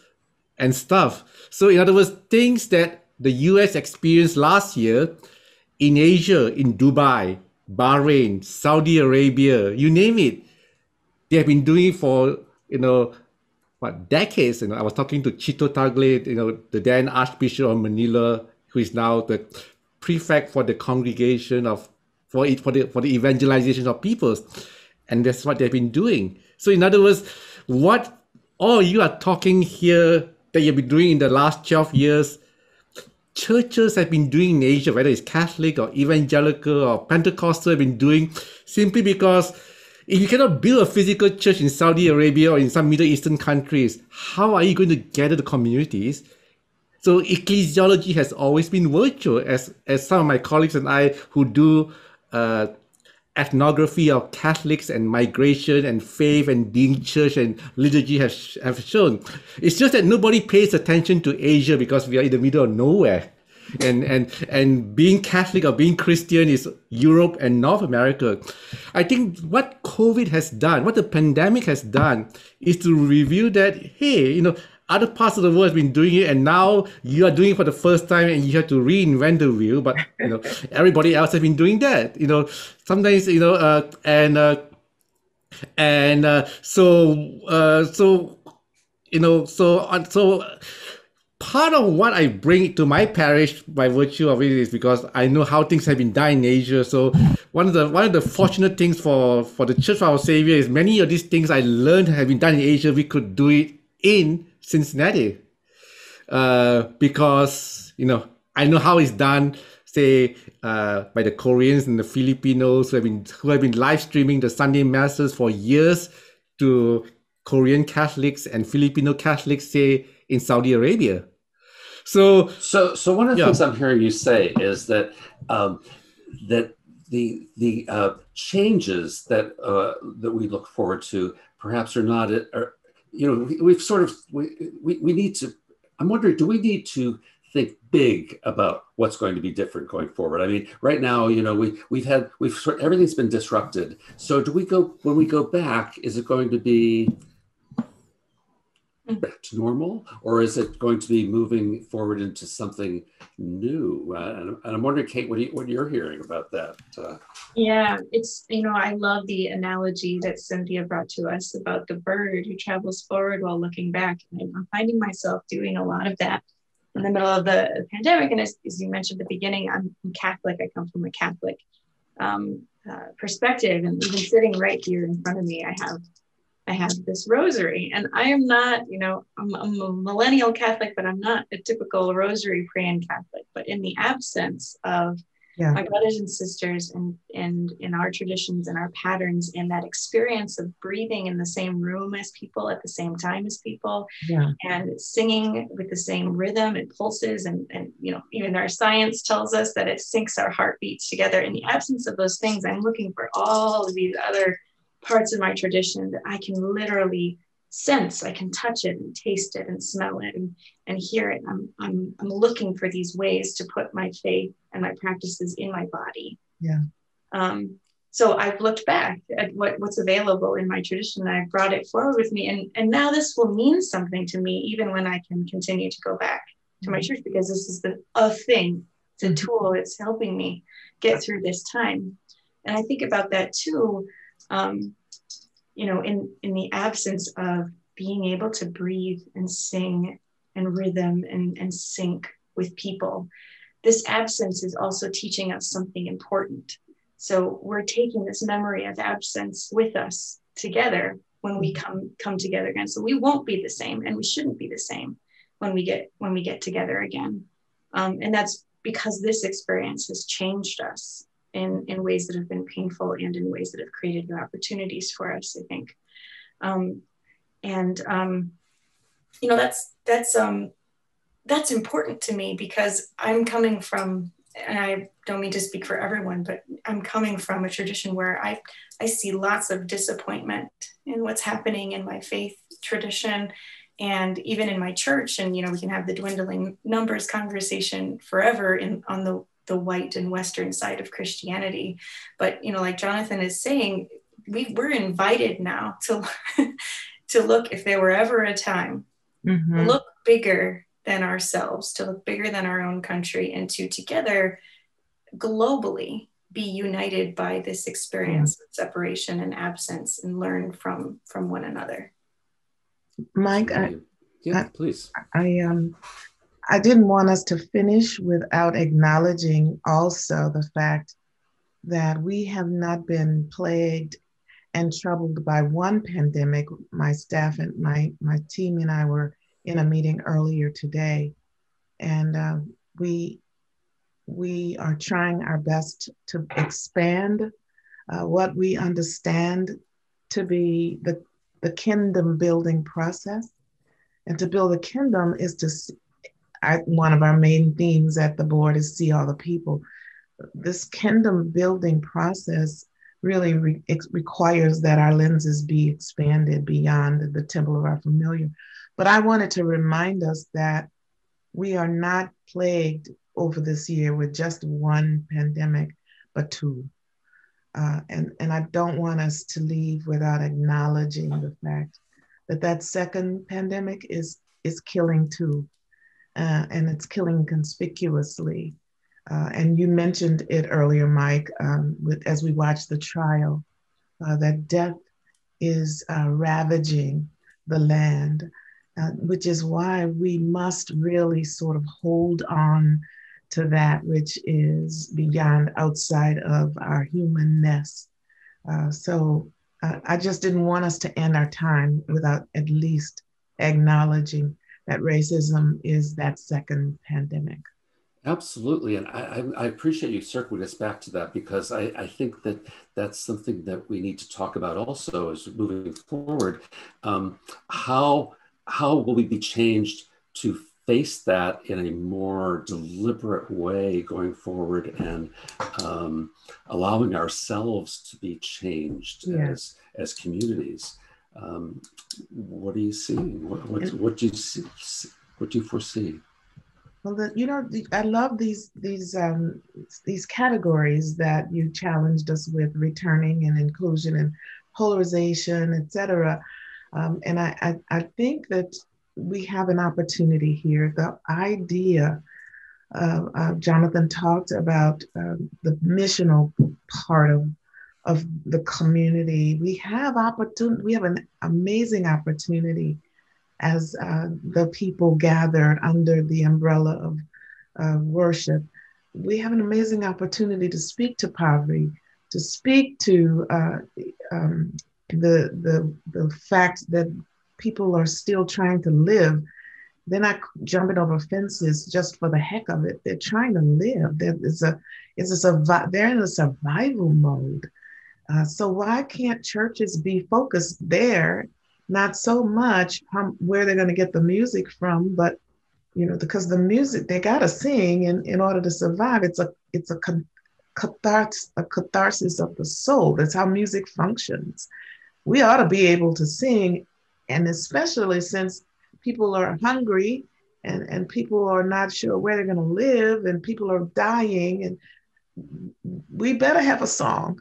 and stuff. So in other words, things that the US experienced last year, in Asia, in Dubai, Bahrain, Saudi Arabia, you name it. They have been doing for, you know, what, decades. You know, I was talking to Chito Tagle, you know, the then Archbishop of Manila, who is now the prefect for the congregation of, for it, for the, for the evangelization of peoples. And that's what they've been doing. So in other words, what all you are talking here that you've been doing in the last 12 years churches have been doing in Asia, whether it's Catholic or evangelical or Pentecostal, have been doing simply because if you cannot build a physical church in Saudi Arabia or in some Middle Eastern countries, how are you going to gather the communities? So ecclesiology has always been virtual, as as some of my colleagues and I who do uh, ethnography of Catholics and migration and faith and being church and liturgy have, have shown. It's just that nobody pays attention to Asia because we are in the middle of nowhere. And, and, and being Catholic or being Christian is Europe and North America. I think what COVID has done, what the pandemic has done, is to reveal that, hey, you know, other parts of the world have been doing it and now you are doing it for the first time and you have to reinvent the wheel but you know everybody else has been doing that you know sometimes you know uh, and uh, and uh, so uh, so you know so uh, so part of what I bring to my parish by virtue of it is because I know how things have been done in Asia. So one of the one of the fortunate things for for the Church of Our Saviour is many of these things I learned have been done in Asia. We could do it in Cincinnati uh, because you know I know how it's done. Say uh, by the Koreans and the Filipinos who have been who have been live streaming the Sunday masses for years to Korean Catholics and Filipino Catholics, say in Saudi Arabia. So, so, so one of the yeah. things I'm hearing you say is that um, that the the uh, changes that uh, that we look forward to perhaps are not are, you know, we, have sort of, we, we, we need to, I'm wondering, do we need to think big about what's going to be different going forward. I mean, right now, you know, we we've had we've sort everything's been disrupted. So do we go when we go back? Is it going to be back to normal, or is it going to be moving forward into something new? Uh, and, and, I'm wondering, Kate, what, you, what you're hearing about that? Uh, yeah, it's you know, I love the analogy that Cynthia brought to us about the bird who travels forward while looking back. And I'm finding myself doing a lot of that in the middle of the pandemic. And as, as you mentioned at the beginning, I'm Catholic. I come from a Catholic um, uh, perspective, and even sitting right here in front of me, I have I have this rosary. And I am not, you know, I'm, I'm, a millennial Catholic, but I'm not a typical rosary praying Catholic. But in the absence of yeah. my brothers and sisters and, and in our traditions and our patterns and that experience of breathing in the same room as people at the same time as people yeah. and singing with the same rhythm and pulses and, and, you know, even our science tells us that it syncs our heartbeats together. In the absence of those things, I'm looking for all of these other parts of my tradition that I can literally sense. I can touch it and taste it and smell it and, and hear it. I'm, I'm, I'm looking for these ways to put my faith and my practices in my body. Yeah. Um, so I've looked back at what, what's available in my tradition and I brought it forward with me. And, and now this will mean something to me, even when I can continue to go back to my church, because this is the a thing. It's a tool. It's helping me get through this time. And I think about that too. Um, you know, in, in the absence of being able to breathe and sing and rhythm and, and sync with people, this absence is also teaching us something important so we're taking this memory of absence with us together when we come come together again. So we won't be the same, and we shouldn't be the same when we get when we get together again. Um, and that's because this experience has changed us in in ways that have been painful and in ways that have created new opportunities for us. I think, um, and um, you know that's that's um, that's important to me because I'm coming from and I don't mean to speak for everyone, but I'm coming from a tradition where I, I see lots of disappointment in what's happening in my faith tradition and even in my church. And, you know, we can have the dwindling numbers conversation forever in on the, the white and Western side of Christianity. But, you know, like Jonathan is saying, we, we're invited now to, to look if there were ever a time, mm-hmm. look bigger than ourselves, to look bigger than our own country, and to together globally be united by this experience of separation and absence and learn from from one another. Mike, I, yeah, I, please. I um I didn't want us to finish without acknowledging also the fact that we have not been plagued and troubled by one pandemic. My staff and my my team and I were in a meeting earlier today, and uh, we we are trying our best to expand uh, what we understand to be the the kingdom building process, and to build a kingdom is to I, one of our main themes at the board is see all the people. This kingdom building process really re- requires that our lenses be expanded beyond the temple of our familiar but I wanted to remind us that we are not plagued over this year with just one pandemic, but two. Uh, and, and I don't want us to leave without acknowledging the fact that that second pandemic is, is killing too. Uh, and it's killing conspicuously. Uh, and you mentioned it earlier, Mike, um, with, as we watch the trial, uh, that death is uh, ravaging the land uh, which is why we must really sort of hold on to that which is beyond outside of our humanness. Uh, so I just didn't want us to end our time without at least acknowledging that racism is that second pandemic. Absolutely. And I, I, appreciate you circling us back to that because I, I think that that's something that we need to talk about also as moving forward. Um, how how will we be changed to face that in a more deliberate way going forward and um, allowing ourselves to be changed as as communities um, what are you seeing what, what, what do you see what do you foresee? Well the, you know the, i love these these um, these categories that you challenged us with returning and inclusion and polarization etc um, and I, I, I, think that we have an opportunity here. The idea, uh, uh, Jonathan talked about uh, the missional part of, of the community. We have opportunity, we have an amazing opportunity as uh, the people gathered under the umbrella of worship. We have an amazing opportunity to speak to poverty, to speak to uh, um, the the the fact that people are still trying to live. They're not jumping over fences just for the heck of it. They're trying to live. There is a is a. They're in a survival mode. Uh, so why can't churches be focused there? Not so much where they're going to get the music from, but you know, because the music they gotta sing in, in order to survive. It's a it's a catharsis, a catharsis of the soul. That's how music functions we ought to be able to sing. And especially since people are hungry and, and people are not sure where they're going to live and people are dying and we better have a song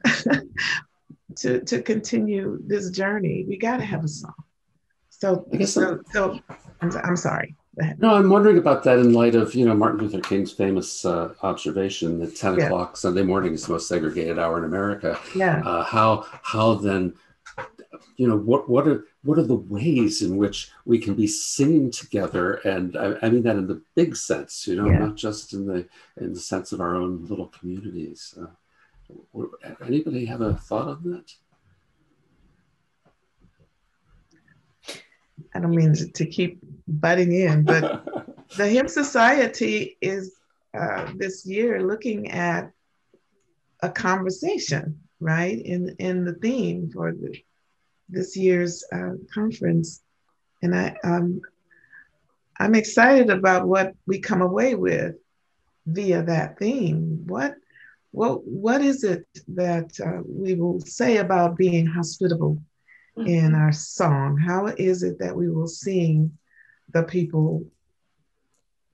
to to continue this journey. We got to have a song. So, so, so I'm, I'm sorry. No, I'm wondering about that in light of you know Martin Luther King's famous uh, observation that 10 yeah. o'clock Sunday morning is the most segregated hour in America. Yeah. Uh, how how then, you know, what what are what are the ways in which we can be singing together? And I, I mean that in the big sense, you know, yeah. not just in the in the sense of our own little communities. Uh, anybody have a thought on that? I don't mean to keep butting in, but the Hymn Society is uh, this year looking at a conversation, right, in in the theme for the, this year's uh, conference, and I um, I'm excited about what we come away with via that theme. What what what is it that uh, we will say about being hospitable in mm-hmm. our song? How is it that we will sing the people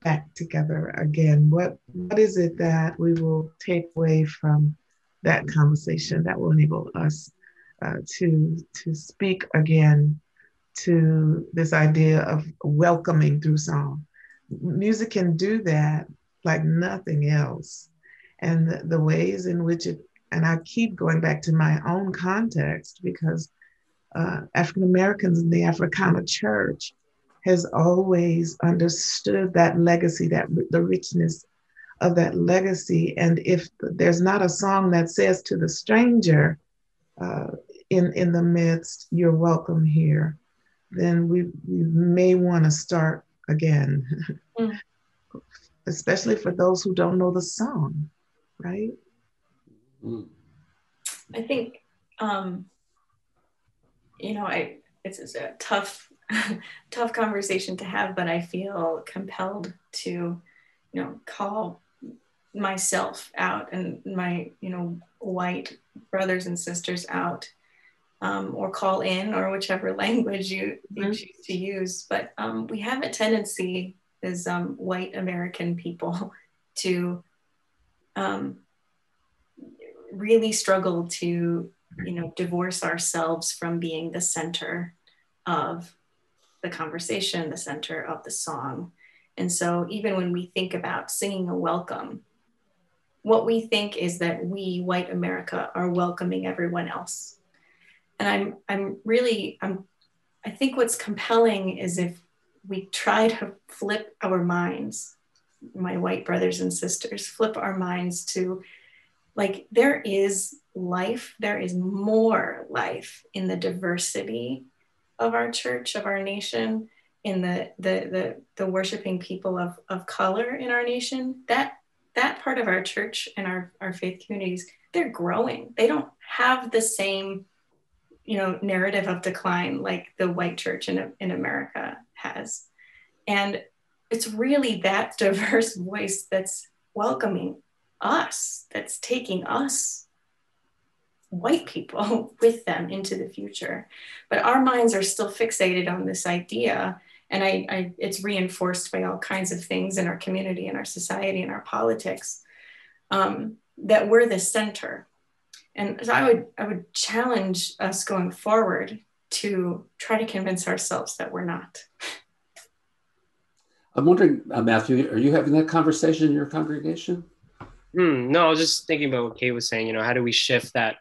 back together again? What what is it that we will take away from that conversation that will enable us uh, to to speak again to this idea of welcoming through song? Music can do that like nothing else, and the, the ways in which it and I keep going back to my own context because uh, African Americans in the Africana church has always understood that legacy, that the richness of that legacy. And if there's not a song that says to the stranger uh, in, in the midst, you're welcome here, then we, we may want to start again, mm. especially for those who don't know the song, right? Mm. I think um, you know, I it's, it's a tough tough conversation to have, but I feel compelled to, you know, call myself out and my, you know, white brothers and sisters out, um, or call in, or whichever language you, you mm-hmm. choose to use. But um, we have a tendency as um, white American people to um, really struggle to you know divorce ourselves from being the center of the conversation the center of the song and so even when we think about singing a welcome what we think is that we white america are welcoming everyone else and i'm i'm really i'm i think what's compelling is if we try to flip our minds my white brothers and sisters flip our minds to like there is life, there is more life in the diversity of our church, of our nation, in the the the, the worshiping people of, of color in our nation. That that part of our church and our, our faith communities, they're growing. They don't have the same, you know, narrative of decline like the white church in, in America has. And it's really that diverse voice that's welcoming us, that's taking us white people with them into the future. But our minds are still fixated on this idea. And I, I, it's reinforced by all kinds of things in our community, in our society, in our politics, um, that we're the center. And so I would, I would challenge us going forward to try to convince ourselves that we're not. I'm wondering, uh, Matthew, are you having that conversation in your congregation? Hmm, no, I was just thinking about what Kate was saying. You know, how do we shift that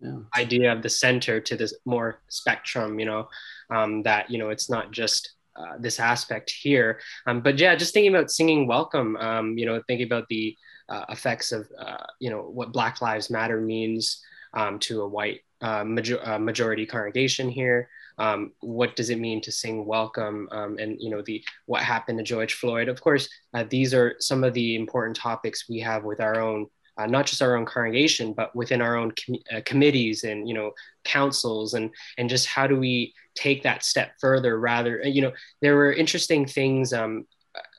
yeah. idea of the center to this more spectrum? You know, um, that you know it's not just uh, this aspect here. Um, but yeah, just thinking about singing welcome. Um, you know, thinking about the uh, effects of uh, you know what Black Lives Matter means um, to a white uh, major- uh, majority congregation here. Um, what does it mean to sing welcome um, and you know the what happened to george floyd? Of course uh, these are some of the important topics we have with our own uh, not just our own congregation but within our own com- committees and you know councils and and just how do we take that step further rather you know there were interesting things um,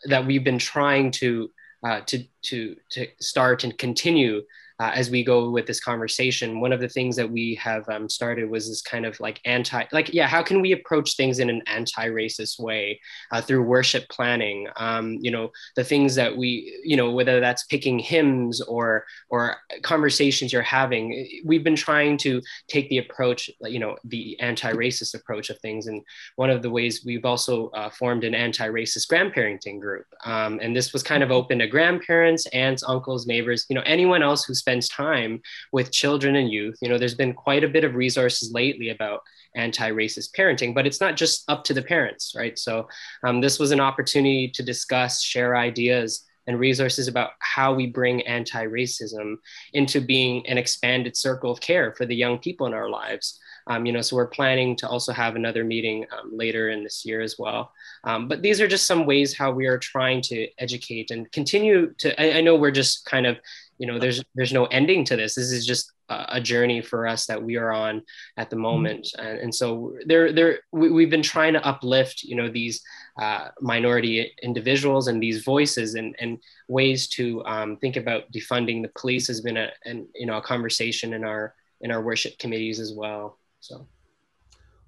that we've been trying to uh, to to to start and continue uh, as we go with this conversation, one of the things that we have um, started was this kind of like anti, like, yeah, how can we approach things in an anti-racist way uh, through worship planning? Um, you know, the things that we, you know, whether that's picking hymns or or conversations you're having, we've been trying to take the approach, you know, the anti-racist approach of things. And one of the ways we've also uh, formed an anti-racist grandparenting group, um, and this was kind of open to grandparents, aunts, uncles, neighbors, you know, anyone else who spends time with children and youth. You know, there's been quite a bit of resources lately about anti-racist parenting, but it's not just up to the parents, right? So um, this was an opportunity to discuss, share ideas, and resources about how we bring anti-racism into being an expanded circle of care for the young people in our lives. Um, you know, so we're planning to also have another meeting um, later in this year as well. Um, but these are just some ways how we are trying to educate and continue to. I, I know we're just kind of you know there's there's no ending to this. This is just a journey for us that we are on at the mm-hmm. moment. And, and so there there we, have been trying to uplift you know these uh, minority individuals and these voices and, and ways to um, think about defunding. The police has been a and you know a conversation in our in our worship committees as well. So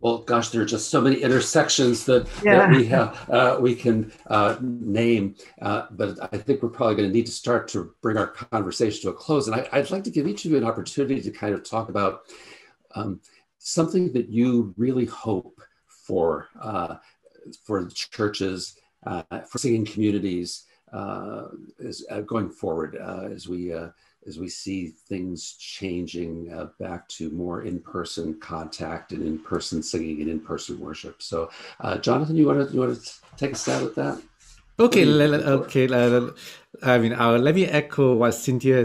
well, gosh, there are just so many intersections that, yeah. that we have uh, we can uh, name, uh, but I think we're probably going to need to start to bring our conversation to a close. And I, would like to give each of you an opportunity to kind of talk about um, something that you really hope for uh, for churches, uh, for singing communities, uh, is going forward as we as we see things changing uh, back to more in-person contact and in-person singing and in-person worship. So, uh, Jonathan, you want to you want to take a stab at that? Okay, okay. I mean, uh, let me echo what Cynthia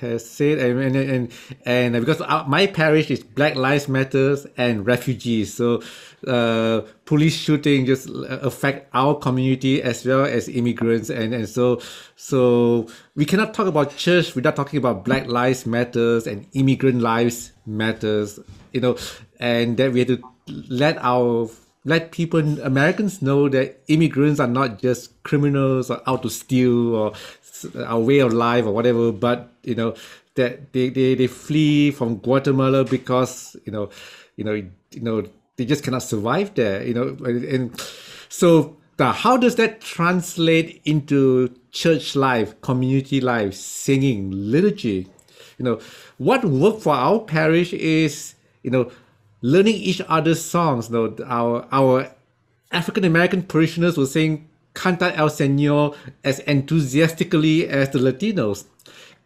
has, said, and and and, and because my parish is Black Lives Matters and refugees, so uh, police shooting just affect our community as well as immigrants, and and so so we cannot talk about church without talking about Black Lives Matters and immigrant lives matters, you know, and that we have to let our let people Americans know that immigrants are not just criminals or out to steal or our way of life or whatever, but you know that they, they, they flee from Guatemala because you know you know you know they just cannot survive there. You know, and so how does that translate into church life, community life, singing, liturgy? You know, what worked for our parish is you know learning each other's songs. You know, our our African American parishioners were sing "Canta al Señor" as enthusiastically as the Latinos,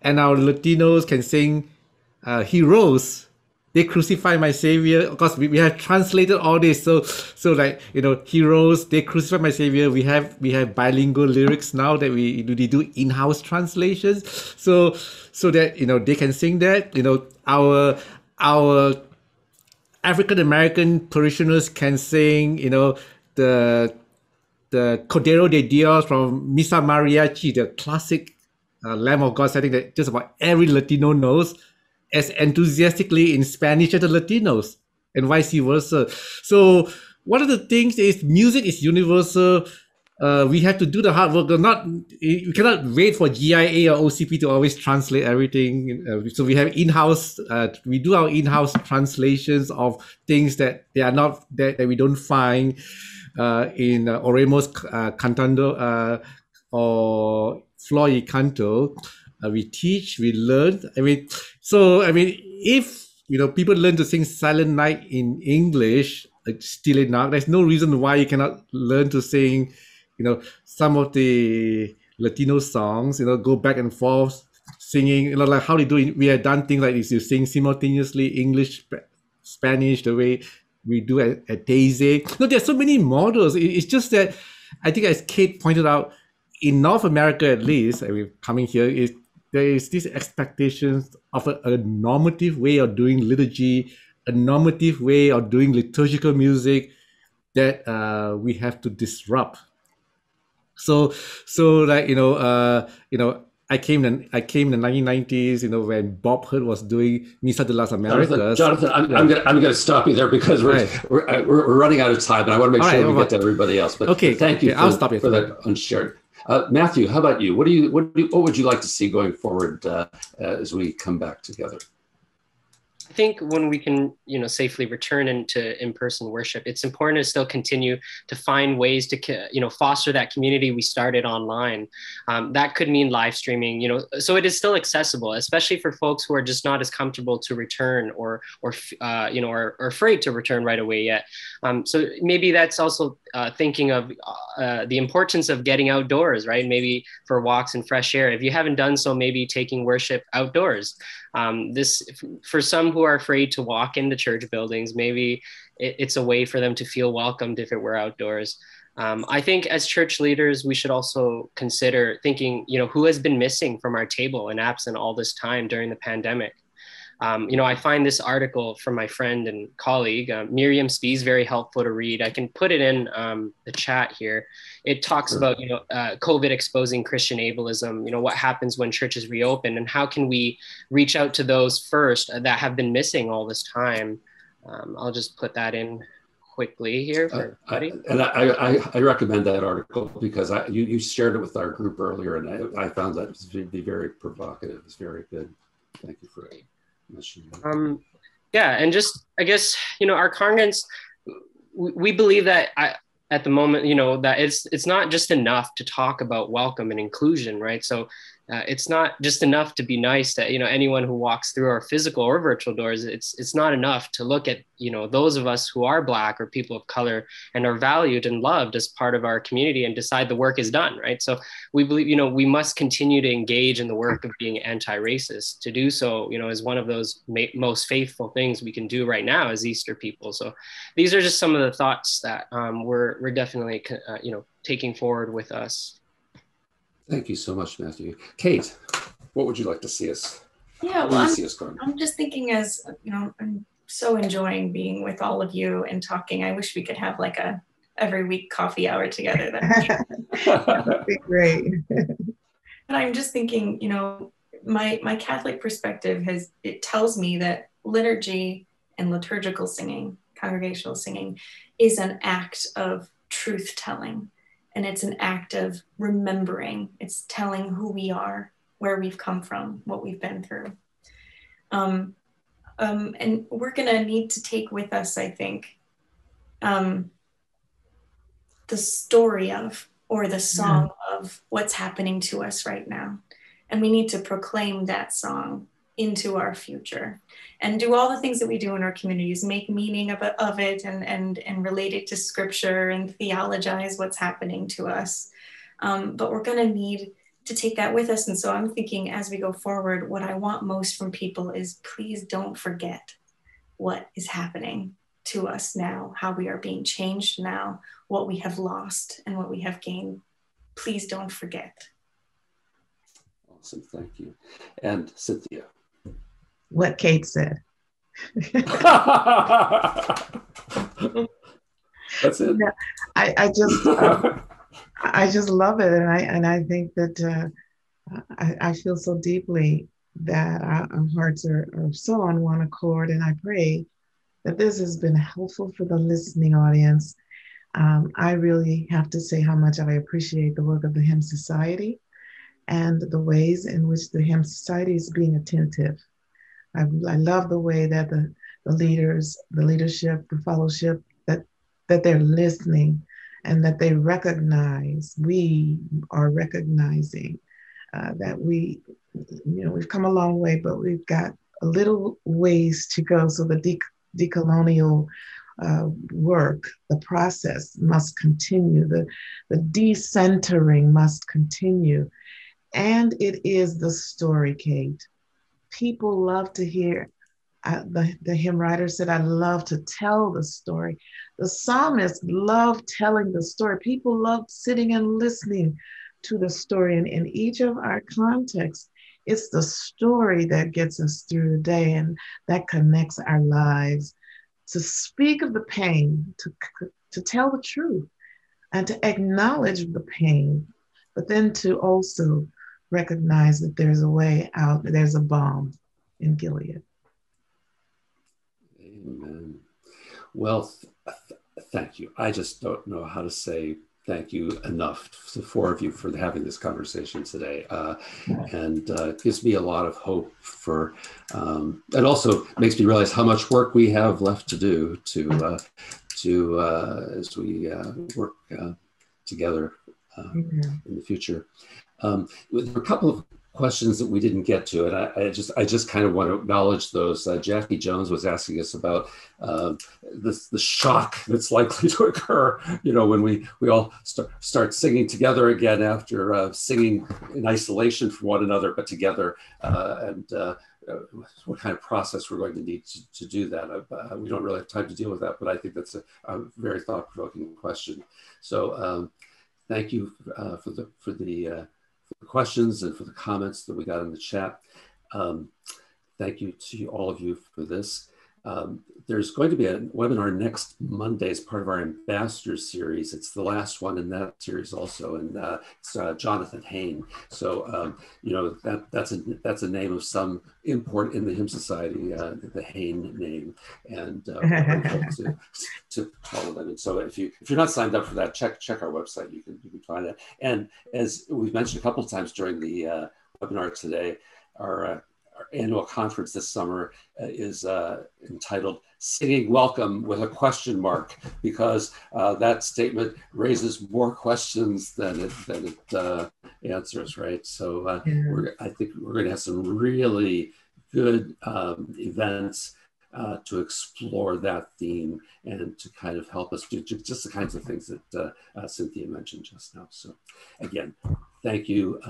and our Latinos can sing uh, "He Rose." They crucify my savior. Of course, we, we have translated all this. So so like you know, heroes. They crucify my savior. We have we have bilingual lyrics now that we do they do in-house translations. So so that you know they can sing that. You know our our African American parishioners can sing, you know, the the Cordero de Dios from Misa Mariachi, the classic uh, Lamb of God setting that just about every Latino knows, as enthusiastically in Spanish as the Latinos, and vice versa. So one of the things is music is universal uh, we have to do the hard work. Not we cannot wait for GIA or OCP to always translate everything. Uh, so we have in-house. Uh, we do our in-house translations of things that they are not that, that we don't find in uh, Oramos uh, Cantando uh, or Flor y Canto. Uh, we teach, we learn. I mean, so I mean, if you know people learn to sing Silent Night in English, like still enough. There's no reason why you cannot learn to sing you know some of the Latino songs, you know, go back and forth singing, you know, like how they do it. We have done things like this. You sing simultaneously English, Spanish, the way we do at, at Daisy. No, there's so many models. it's just that I think, as Kate pointed out, in North America at least, I mean, coming here is there is this expectations of a, a normative way of doing liturgy, a normative way of doing liturgical music that uh, we have to disrupt so so like you know uh you know I came in I came in the 1990s, you know, when Bob Hurd was doing Misa de las Americas. Jonathan, Jonathan I'm, yeah. I'm gonna I'm gonna stop you there because we're right. we're, uh, we're, we're, running out of time, and I want to make All sure right, we well, get to everybody else. But okay, thank you. Okay, for, I'll stop you for that unshared. Uh, Matthew, how about you? What do you what do you, what would you like to see going forward uh, as we come back together? I think when we can, you know, safely return into in-person worship, it's important to still continue to find ways to, you know, foster that community we started online. Um, that could mean live streaming, you know, so it is still accessible, especially for folks who are just not as comfortable to return or, or uh, you know, are, are, afraid to return right away yet. Um, so maybe that's also uh, thinking of uh, the importance of getting outdoors, right? Maybe for walks and fresh air. If you haven't done so, maybe taking worship outdoors. Um, this, for some who are afraid to walk into church buildings, maybe it, it's a way for them to feel welcomed if it were outdoors. Um, I think as church leaders, we should also consider thinking, you know, who has been missing from our table and absent all this time during the pandemic. Um, you know, I find this article from my friend and colleague, uh, Miriam Spies, very helpful to read. I can put it in um, the chat here. It talks about, you know, uh, COVID exposing Christian ableism, you know, what happens when churches reopen and how can we reach out to those first that have been missing all this time. Um, I'll just put that in quickly here for everybody. I, and I, I, I, recommend that article because I, you, you shared it with our group earlier and I, I found that to be very provocative. It's very good. Thank you for it. Um, yeah, and just I guess you know our congregants, we, we believe that I, at the moment, you know that it's it's not just enough to talk about welcome and inclusion, right? So uh, it's not just enough to be nice to you know anyone who walks through our physical or virtual doors. It's it's not enough to look at you know those of us who are black or people of color and are valued and loved as part of our community and decide the work is done right? So we believe you know we must continue to engage in the work of being anti-racist. To do so you know is one of those ma- most faithful things we can do right now as easter people. So these are just some of the thoughts that um, we're we're definitely uh, you know taking forward with us Thank you so much, Matthew. Kate, what would you like to see us? Yeah, well, I'm, I'm just thinking as, you know, I'm so enjoying being with all of you and talking. I wish we could have like a every week coffee hour together. That would be great. and I'm just thinking, you know, my my Catholic perspective has it tells me that liturgy and liturgical singing, congregational singing, is an act of truth telling and it's an act of remembering. It's telling who we are where we've come from what we've been through. Um, um, and we're going to need to take with us i think um, the story of or the song yeah. of what's happening to us right now. And we need to proclaim that song into our future and do all the things that we do in our communities make meaning of it, of it and, and, and relate it to scripture and theologize what's happening to us. Um, but we're going to need to take that with us and so i'm thinking as we go forward what i want most from people is please don't forget what is happening to us now how we are being changed now what we have lost and what we have gained. Please don't forget. Awesome thank you. And cynthia what Kate said. That's it. Yeah, I, I just I just love it, and I and I think that uh, I, I feel so deeply that our, our hearts are, are so on one accord, and I pray that this has been helpful for the listening audience. Um, I really have to say how much I appreciate the work of the Hymn Society and the ways in which the Hymn Society is being attentive I, I love the way that the, the leaders, the leadership, the fellowship, that, that they're listening and that they recognize, we are recognizing uh, that we, you know, we've come a long way, but we've got a little ways to go. So the de- decolonial uh, work, the process must continue. The, the decentering must continue. And it is the story, Kate people love to hear. Uh, the, the hymn writer said, I love to tell the story. The psalmist loved telling the story. People loved sitting and listening to the story. And in each of our contexts, it's the story that gets us through the day and that connects our lives. To speak of the pain, to, to tell the truth, and to acknowledge the pain, but then to also recognize that there's a way out, there's a balm in Gilead. Amen. Well, th- th- thank you. I just don't know how to say thank you enough, to the four of you, for having this conversation today. Uh, and uh, it gives me a lot of hope for, um, it also makes me realize how much work we have left to do to, uh, to uh, as we uh, work uh, together in the future. Um, with a couple of questions that we didn't get to, and I, I just I just kind of want to acknowledge those. Uh, Jackie Jones was asking us about uh, the shock that's likely to occur. You know, when we we all start start singing together again after uh, singing in isolation from one another, but together, uh, and uh, uh, what kind of process we're going to need to, to do that. We don't really have time to deal with that, but I think that's a, a very thought-provoking question. So um, thank you for the for the the questions and for the comments that we got in the chat. Um, thank you to all of you for this. Um, there's going to be a webinar next Monday as part of our ambassador series. It's the last one in that series also, and uh, it's uh, Jonathan Hayne. So um, you know that that's a that's a name of some import in the hymn society, uh, the Hayne name, and uh, to, to follow them. And so if you if you're not signed up for that, check check our website. You can you can find that. And as we've mentioned a couple of times during the uh, webinar today, our uh, our annual conference this summer uh, is uh, entitled Singing Welcome with a question mark, because uh, that statement raises more questions than it, than it uh, answers, right? So uh. I think we're going to have some really good um, events uh, to explore that theme and to kind of help us do just the kinds of things that Cynthia mentioned just now. So again, thank you,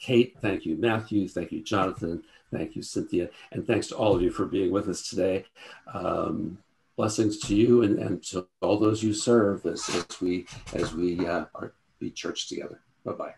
Kate. Thank you, Matthew. Thank you, Jonathan. Thank you, Cynthia. And thanks to all of you for being with us today. Um, blessings to you and, and to all those you serve as, as we, as we uh, are, be church together. Bye-bye.